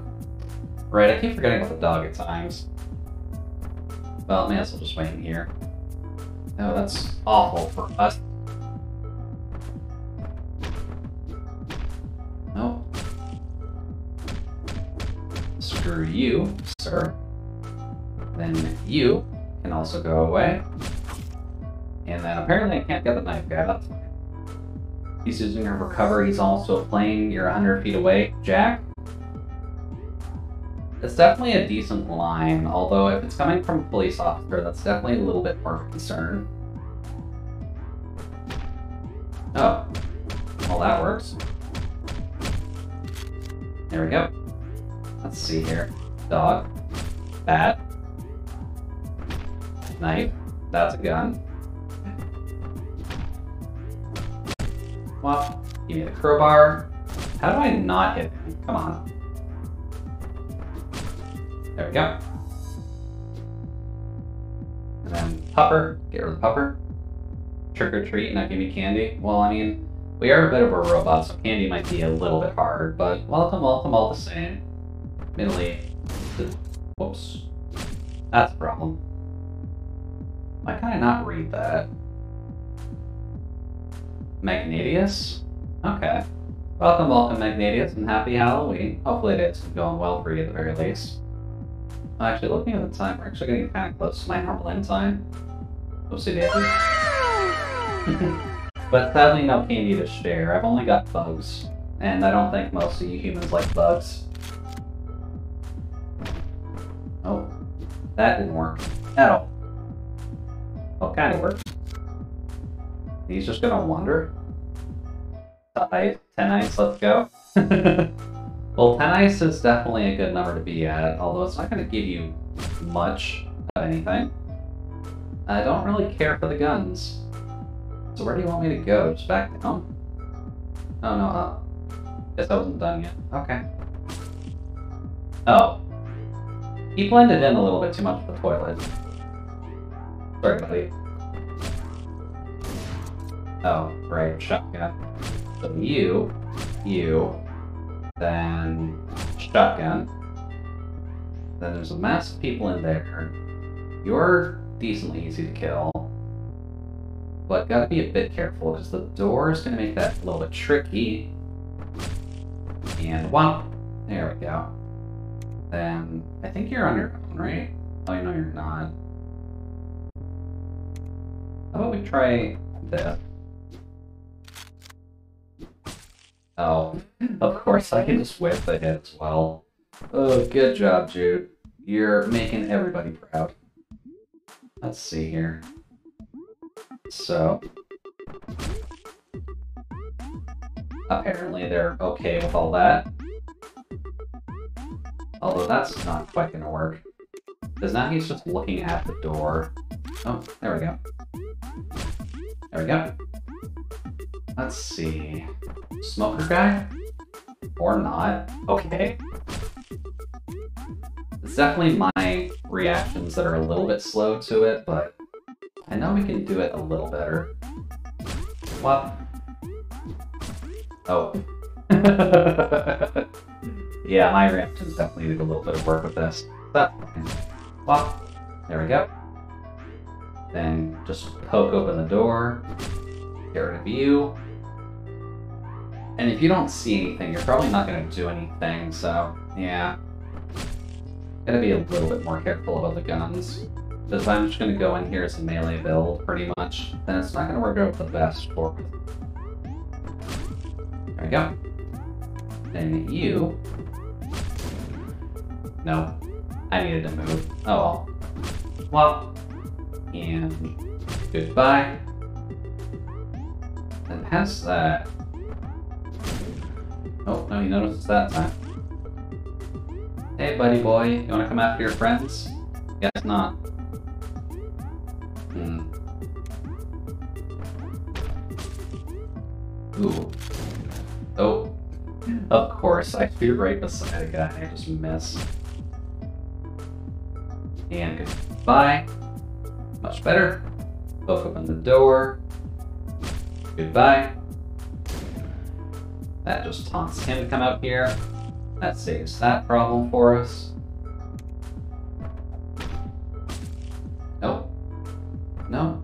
Right, I keep forgetting about the dog at times. Well, may as well just wait in here. Oh, that's awful for us. Screw you, sir. Then you can also go away. And then apparently I can't get the knife guy, that's fine. He's using her for cover. He's also playing you're 100 feet away, Jack. It's definitely a decent line, although if it's coming from a police officer, that's definitely a little bit more of a concern. Oh. Well, that works. There we go. Let's see here. Dog. Bat. Knife. That's a gun. Well, give me the crowbar. How do I not hit him? Come on. There we go. And then pupper, get rid of the pupper. Trick or treat, not give me candy. Well, I mean, we are a bit of a robot, so candy might be a little bit hard, but welcome, welcome all the same. Middle Whoops. That's a problem. Why can I not read that? Magnadius? Okay. Welcome, welcome, Magnadius, and happy Halloween. Hopefully it's going well for you at the very least. Actually, looking at the time, we're actually getting kind of close to my normal end time. Oopsie daisy. but sadly, no candy to share. I've only got bugs. And I don't think most of you humans like bugs. That didn't work at all. Well, kind of worked. He's just gonna wander. Ten ice, let's go. Well, 10 ice is definitely a good number to be at, although it's not to give you much of anything. I don't really care for the guns. So where do you want me to go? Just back down? Oh, no, uh, guess I wasn't done yet. Okay. Oh. He blended in a little bit too much with the toilet. Sorry, buddy. Oh, right, shotgun. So you, you, then shotgun. Then there's a mass of people in there. You're decently easy to kill. But gotta be a bit careful because the door is gonna make that a little bit tricky. And whomp! There we go. Then I think you're on your own, right? Oh, you know you're not. How about we try this? Oh, of course I can just whip the hit as well. Oh, good job, Jude. You're making everybody proud. Let's see here. So... Apparently they're okay with all that. Although that's not quite gonna work. Because now he's just looking at the door. Oh, there we go. There we go. Let's see. Smoker guy? Or not. Okay. It's definitely my reactions that are a little bit slow to it, but I know we can do it a little better. What? Oh. yeah, my ramp reactions definitely need a little bit of work with this. But, well, there we go. Then just poke open the door, get rid of you. And if you don't see anything, you're probably not going to do anything, so yeah. Gotta be a little bit more careful about the guns. Because I'm just going to go in here as a melee build, pretty much, then it's not going to work out the best for me. There we go. Then you... No. I needed to move. Oh well. Well. And goodbye. And past that... Oh, no, you noticed that time. Hey, buddy boy, you wanna come after your friends? Guess not. Hmm. Ooh. Oh. Of course, I feel right beside a guy I just miss. And goodbye. Much better. Poke open the door. Goodbye. That just taunts him to come out here. That saves that problem for us. Nope. No.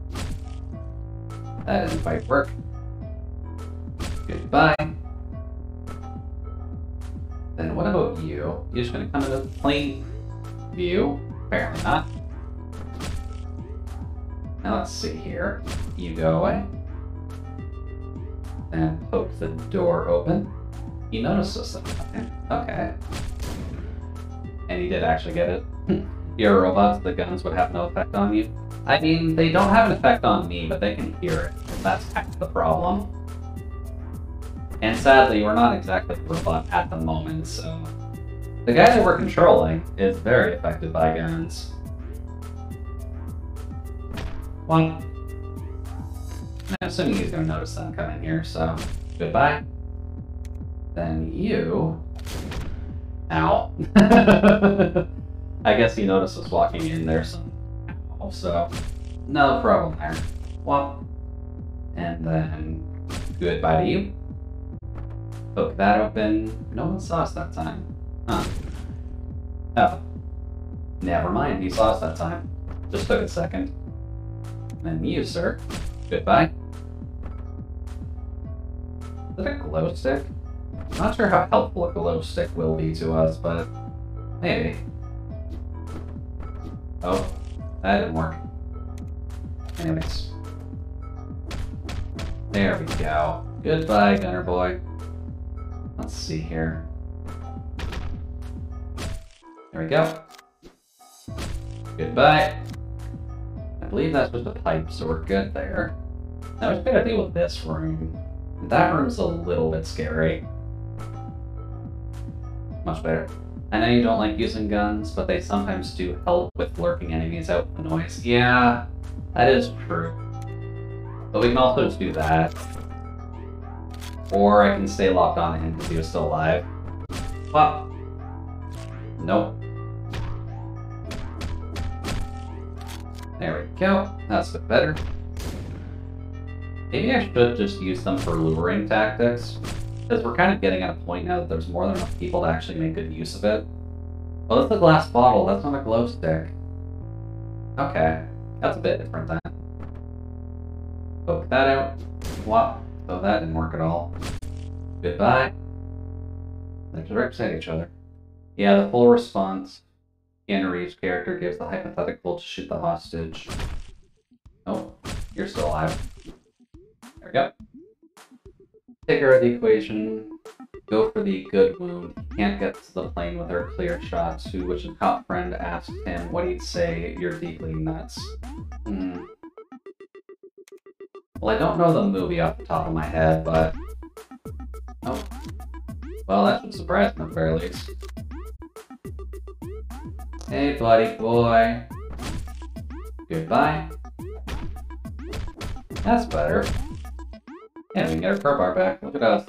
That didn't quite work. Goodbye. Then what about you? You're just gonna come into plain view? Apparently not. Now let's see here. You go away. And poke the door open. He noticed us Okay. And he did actually get it. Your robots, the guns would have no effect on you. I mean, they don't have an effect on me, but they can hear it. That's the problem. And sadly, we're not exactly a robot at the moment, so... The guy that we're controlling is very affected by guns. One. I'm assuming he's to notice them coming here, so goodbye. Then you... Ow. I guess he noticed us walking in there so no problem there. Well, and then goodbye to you. Poke that open. No one saw us that time. Huh. Oh. Never mind, he saw us that time. Just took a second. And you, sir. Goodbye. Is it a glow stick? Not sure how helpful a glow stick will be to us, but maybe. Oh, that didn't work. Anyways. There we go. Goodbye, Gunner Boy. Let's see here. There we go. Goodbye. I believe that's just a pipe, so we're good there. Now just gotta deal with this room. That room's a little bit scary. Much better. I know you don't like using guns, but they sometimes do help with lurking enemies out with the noise. Yeah, that is true. But we can also do that. Or I can stay locked on him because he was still alive. Well, nope. There we go. That's a bit better. Maybe I should just use them for luring tactics. Because we're kind of getting at a point now that there's more than enough people to actually make good use of it. Well, that's a glass bottle. That's not a glow stick. Okay. That's a bit different then. Poke that out. What? So that didn't work at all. Goodbye. They're right beside each other. Yeah, the full response. Keanu Reeves' character gives the hypothetical to shoot the hostage. Oh, you're still alive. There we go. Take her out of the equation. Go for the good wound. Can't get to the plane with her clear shot, to which a cop friend asks him what he'd say, you're deeply nuts. Hmm. Well, I don't know the movie off the top of my head, but... Oh. Well, that should surprise me at the very least. Hey, buddy boy. Goodbye. That's better. Yeah, we can get our crowbar back. Look at us.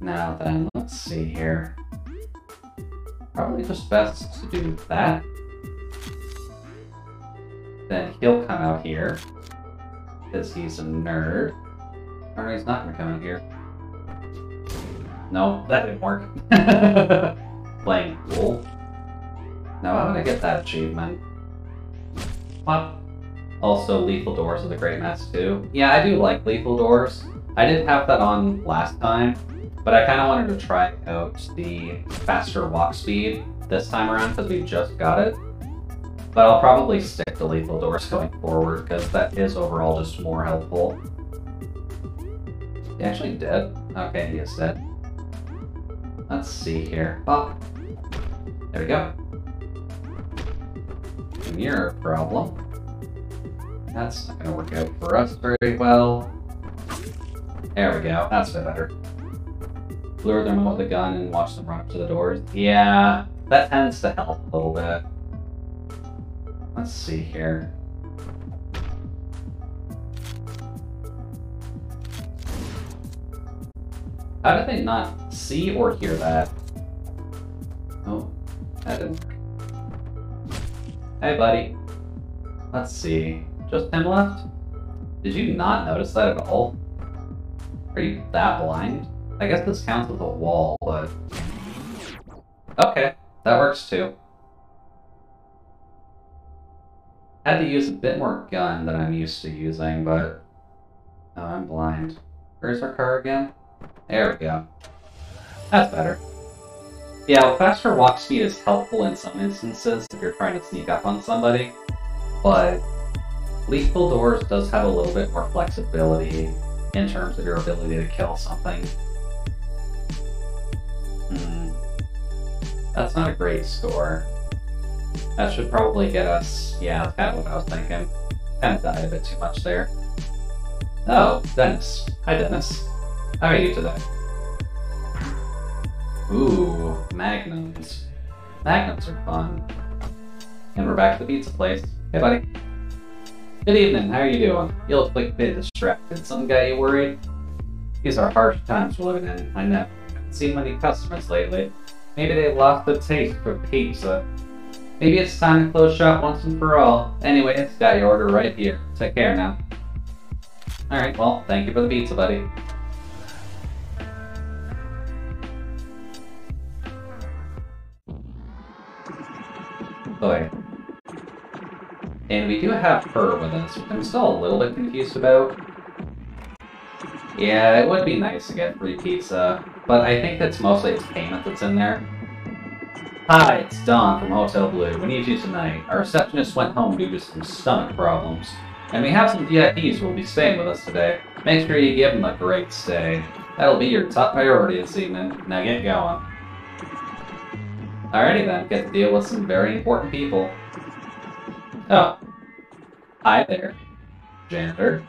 Now then, let's see here. Probably just best to do that. Then he'll come out here. Because he's a nerd. Or he's not gonna come out here. No, that didn't work. Playing cool. Now I'm gonna get that achievement. What? Also, Lethal Doors is a great mess too. Yeah, I do like Lethal Doors. I didn't have that on last time, but I kind of wanted to try out the faster walk speed this time around because we just got it. But I'll probably stick to Lethal Doors going forward because that is overall just more helpful. He actually dead? Okay, he is dead. Let's see here. There we go. Mirror problem. That's not gonna work out for us very well. There we go. That's a bit better. Lure them with a gun and watch them run up to the doors. Yeah, that tends to help a little bit. Let's see here. How did they not see or hear that? Oh, that didn't. Hey, buddy. Let's see. Just him left? Did you not notice that at all? Are you that blind? I guess this counts as a wall, but... Okay, that works too. Had to use a bit more gun than I'm used to using, but... Oh, I'm blind. Where's our car again? There we go. That's better. Yeah, faster walk speed is helpful in some instances if you're trying to sneak up on somebody, but Lethal Doors does have a little bit more flexibility in terms of your ability to kill something. Hmm. That's not a great score. That should probably get us... Yeah, that's kind of what I was thinking. Kind of died a bit too much there. Oh, Dennis. Hi, Dennis. How are you today? Ooh, magnums. Magnums are fun. And we're back to the pizza place. Hey, buddy. Good evening, how are you doing? You look like a bit distracted. Some got you worried? These are harsh times we're living in. I know. Haven't seen many customers lately. Maybe they lost the taste for pizza. Maybe it's time to close shop once and for all. Anyway, it's got your order right here. Take care now. Alright, well, thank you for the pizza, buddy. Boy. And we do have her with us, which I'm still a little bit confused about. Yeah, it would be nice to get free pizza, but I think that's mostly its payment that's in there. Hi, it's Don from Hotel Blue. We need you tonight. Our receptionist went home due to some stomach problems. And we have some VIPs who will be staying with us today. Make sure you give them a great stay. That'll be your top priority this evening. Now get going. Alrighty then, get to deal with some very important people. Oh. Hi there, janitor.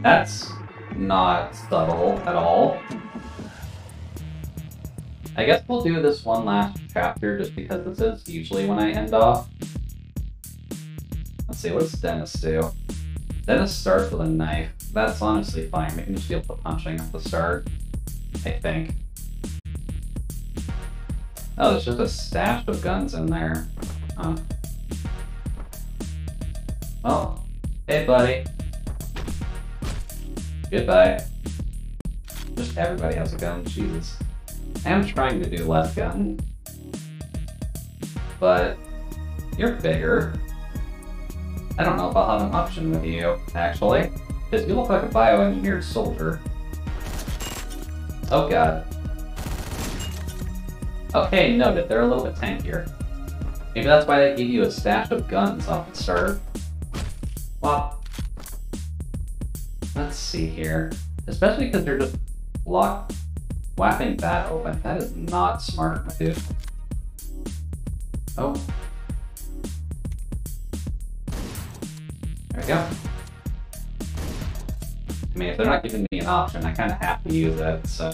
That's not subtle at all. I guess we'll do this one last chapter just because this is usually when I end off. Let's see, what does Dennis do? Dennis starts with a knife. That's honestly fine. We can just deal with the punching at the start. I think. Oh, there's just a stash of guns in there. Huh. Well, hey buddy. Goodbye. Just everybody has a gun, Jesus. I am trying to do less gun. But you're bigger. I don't know if I'll have an option with you, actually. Because you look like a bioengineered soldier. Oh god. Okay, noted, they're a little bit tankier. Maybe that's why they gave you a stash of guns off the start. Well, let's see here. Especially because they're just lock whapping that open. That is not smart, my dude. Oh. There we go. I mean, if they're not giving me an option, I kind of have to use it, so...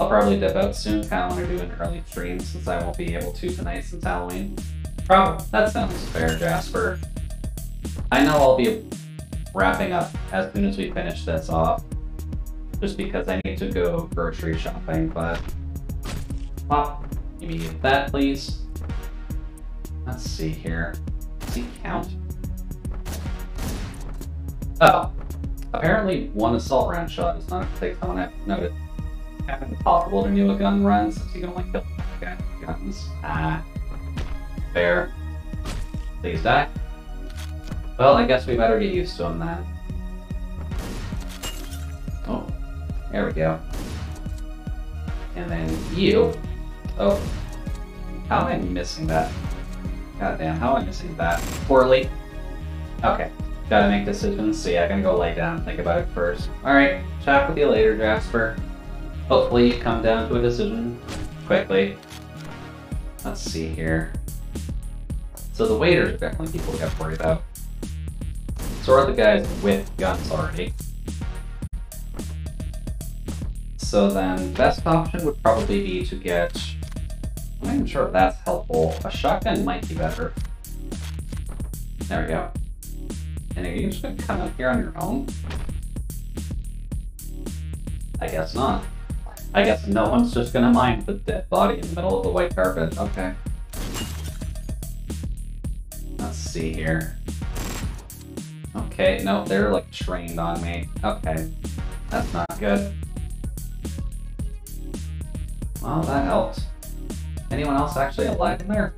I'll probably dip out soon, kind of want to do an early stream since I won't be able to tonight since Halloween. Probably. That sounds fair, Jasper. I know I'll be wrapping up as soon as we finish this off. Just because I need to go grocery shopping, but... Well, give me that, please. Let's see here. Does he count? Oh. Apparently one assault round shot is not a take someone I've noted of impossible to do a gun run since you can only kill guns. Ah. Fair. Please die. Well, I guess we better get used to them then. Oh, there we go. And then you. Oh. How am I missing that? God damn, how am I missing that? Poorly. Okay. Gotta make decisions, so yeah, I'm gonna go lay down and think about it first. Alright, chat with you later, Jasper. Hopefully you come down to a decision quickly. Let's see here. So the waiters are definitely people we have to worry about. So are the guys with guns already. So then best option would probably be to get I'm not even sure if that's helpful. A shotgun might be better. There we go. And are you just gonna come up here on your own? I guess not. I guess no one's just gonna mind the dead body in the middle of the white carpet. Okay. Let's see here. Okay, no, they're like trained on me. Okay. That's not good. Well, that helped. Anyone else actually alive in there?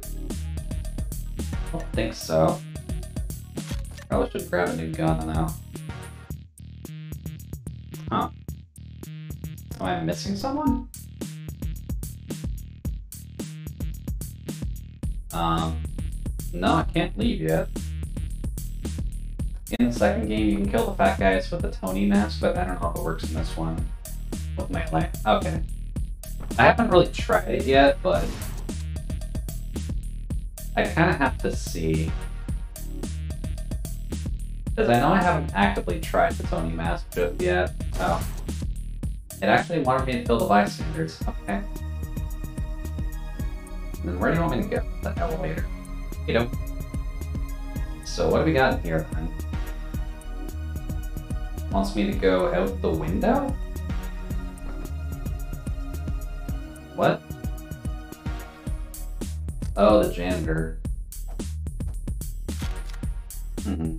I don't think so. Probably should grab a new gun now. Huh. Am I missing someone? Um, no, I can't leave yet. In the second game, you can kill the fat guys with the Tony mask, but I don't know if it works in this one. With melee. Okay. I haven't really tried it yet, but I kind of have to see. Because I know I haven't actively tried the Tony mask just yet. Oh. It actually wanted me to kill the bystanders. Okay. And then where do you want me to go? The elevator. You know. So what do we got in here then? Wants me to go out the window? What? Oh, the janitor. Mm hmm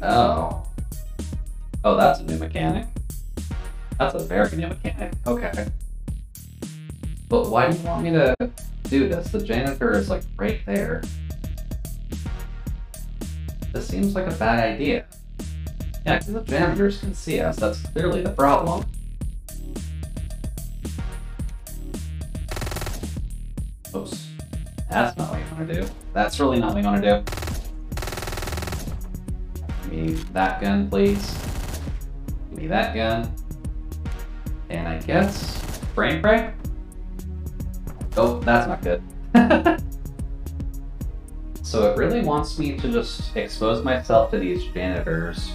Oh. Oh, that's a new mechanic. That's a very new mechanic. Okay. But why do you want me to do this? The janitor is like right there. This seems like a bad idea. Yeah, because the janitors can see us. That's clearly the problem. Oops. That's not what you want to do. That's really not what you want to do. Give me that gun, please. Me that gun. And I guess... Brain Prey? Oh, that's not good. so it really wants me to just expose myself to these janitors.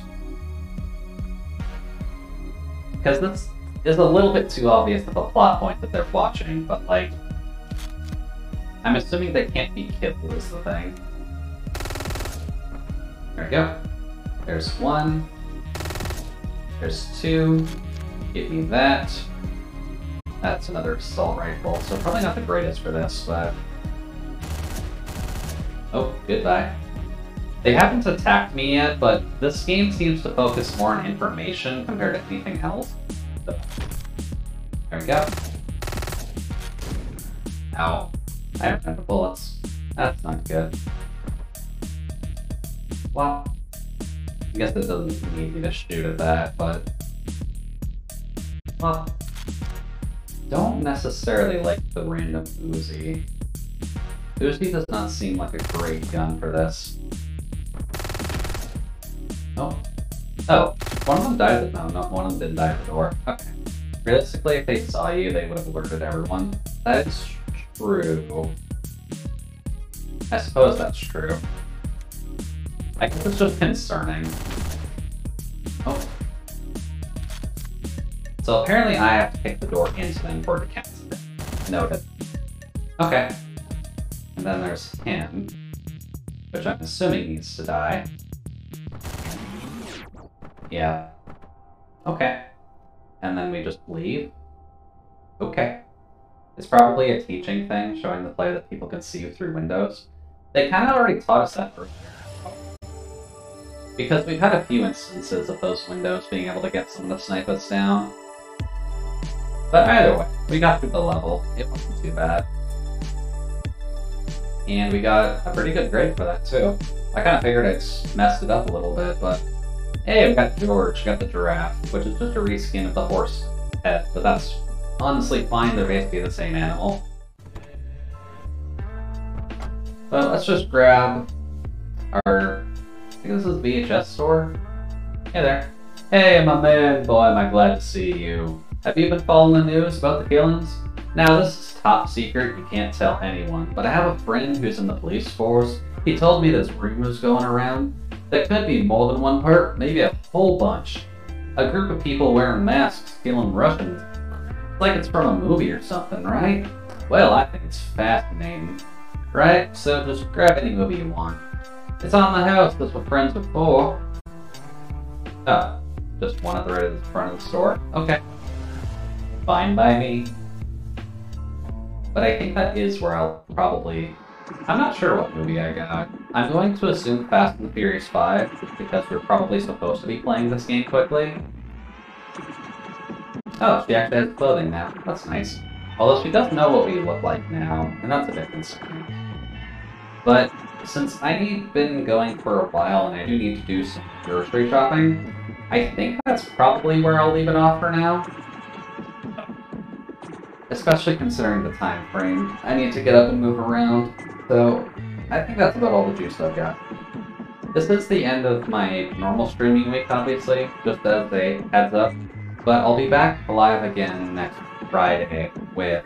Because this is a little bit too obvious of a plot point that they're watching, but like... I'm assuming they can't be killed is the thing. There we go. There's one. There's two. Give me that. That's another assault rifle, so probably not the greatest for this, but... Oh, goodbye. They haven't attacked me yet, but this game seems to focus more on information compared to anything else. So, there we go. Ow. I have no bullets. That's not good. Well, I guess it doesn't need me to shoot at that, but... Well, don't necessarily like the random Uzi. Uzi does not seem like a great gun for this. Oh. Oh, one of them died at the, no, no, one of them didn't die at the door. Okay. Realistically, if they saw you, they would have alerted everyone. That is true. I suppose that's true. Guess it's just concerning. Oh. So apparently I have to kick the door into them for it to count. Noted. Okay. And then there's him, which I'm assuming needs to die. Yeah. Okay. And then we just leave? Okay. It's probably a teaching thing, showing the player that people can see you through windows. They kind of already taught us that earlier. Because we've had a few instances of those windows being able to get someone to snipe us down. But either way, we got through the level. It wasn't too bad. And we got a pretty good grade for that too. I kind of figured I'd messed it up a little bit, but Hey, we got George, got the giraffe, which is just a reskin of the horse head, but that's honestly fine, they're basically the same animal. But let's just grab our, think this is VHS store. Hey there. Hey, my man, boy, am I glad to see you. Have you been following the news about the killings? Now, this is top secret, you can't tell anyone, but I have a friend who's in the police force. He told me there's rumors going around that could be more than one part, maybe a whole bunch. A group of people wearing masks killing Russians. It's like it's from a movie or something, right? Well, I think it's fascinating. Right? So just grab any movie you want. It's on the house, that's what friends are for. Oh, uh, just one at the right of the front of the store? Okay. Fine by me. But I think that is where I'll probably I'm not sure what movie I got. I'm going to assume Fast and Furious 5, because we're probably supposed to be playing this game quickly. Oh, she actually has clothing now. That's nice. Although she doesn't know what we look like now, and that's a bit concerning. But since I've been going for a while and I do need to do some grocery shopping, I think that's probably where I'll leave it off for now. Especially considering the time frame. I need to get up and move around. So, I think that's about all the juice I've got. This is the end of my normal streaming week, obviously, just as a heads up. But I'll be back live again next Friday with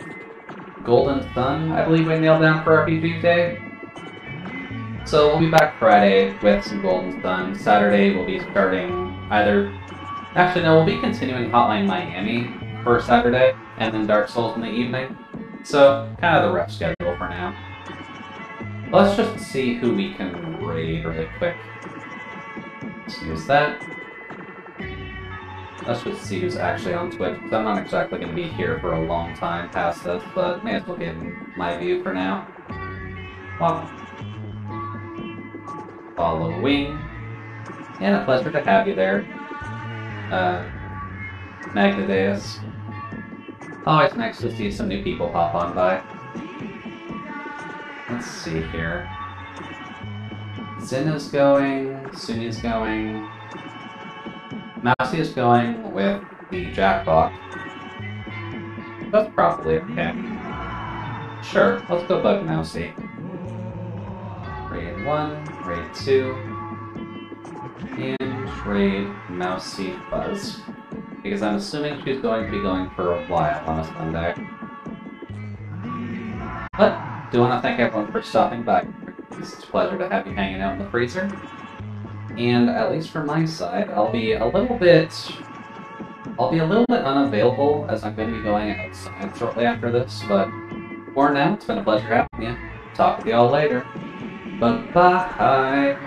Golden Sun, I believe we nailed down for RPG Day. So we'll be back Friday with some Golden Sun. Saturday we'll be starting either... Actually, no, we'll be continuing Hotline Miami for Saturday, and then Dark Souls in the evening. So, kind of the rough schedule for now. Let's just see who we can raid really quick. Let's use that. Let's just see who's actually on Twitch, because I'm not exactly going to be here for a long time past this, but may as well get my view for now. Well, following. And a pleasure to have you there. Uh, Magnadeus. Always nice to see some new people pop on by. Let's see here. Zin is going, Suni is going, Mousy is going with the Jackbot. That's probably okay. Sure, let's go bug Mousy. Raid 1, Raid 2, and trade Mousy Buzz. Because I'm assuming she's going to be going for a while on a Sunday. But do want to thank everyone for stopping by. It's a pleasure to have you hanging out in the freezer. And at least from my side, I'll be a little bit... I'll be a little bit unavailable as I'm going to be going outside shortly after this, but for now, it's been a pleasure having you. Talk with you all later. Bye-bye.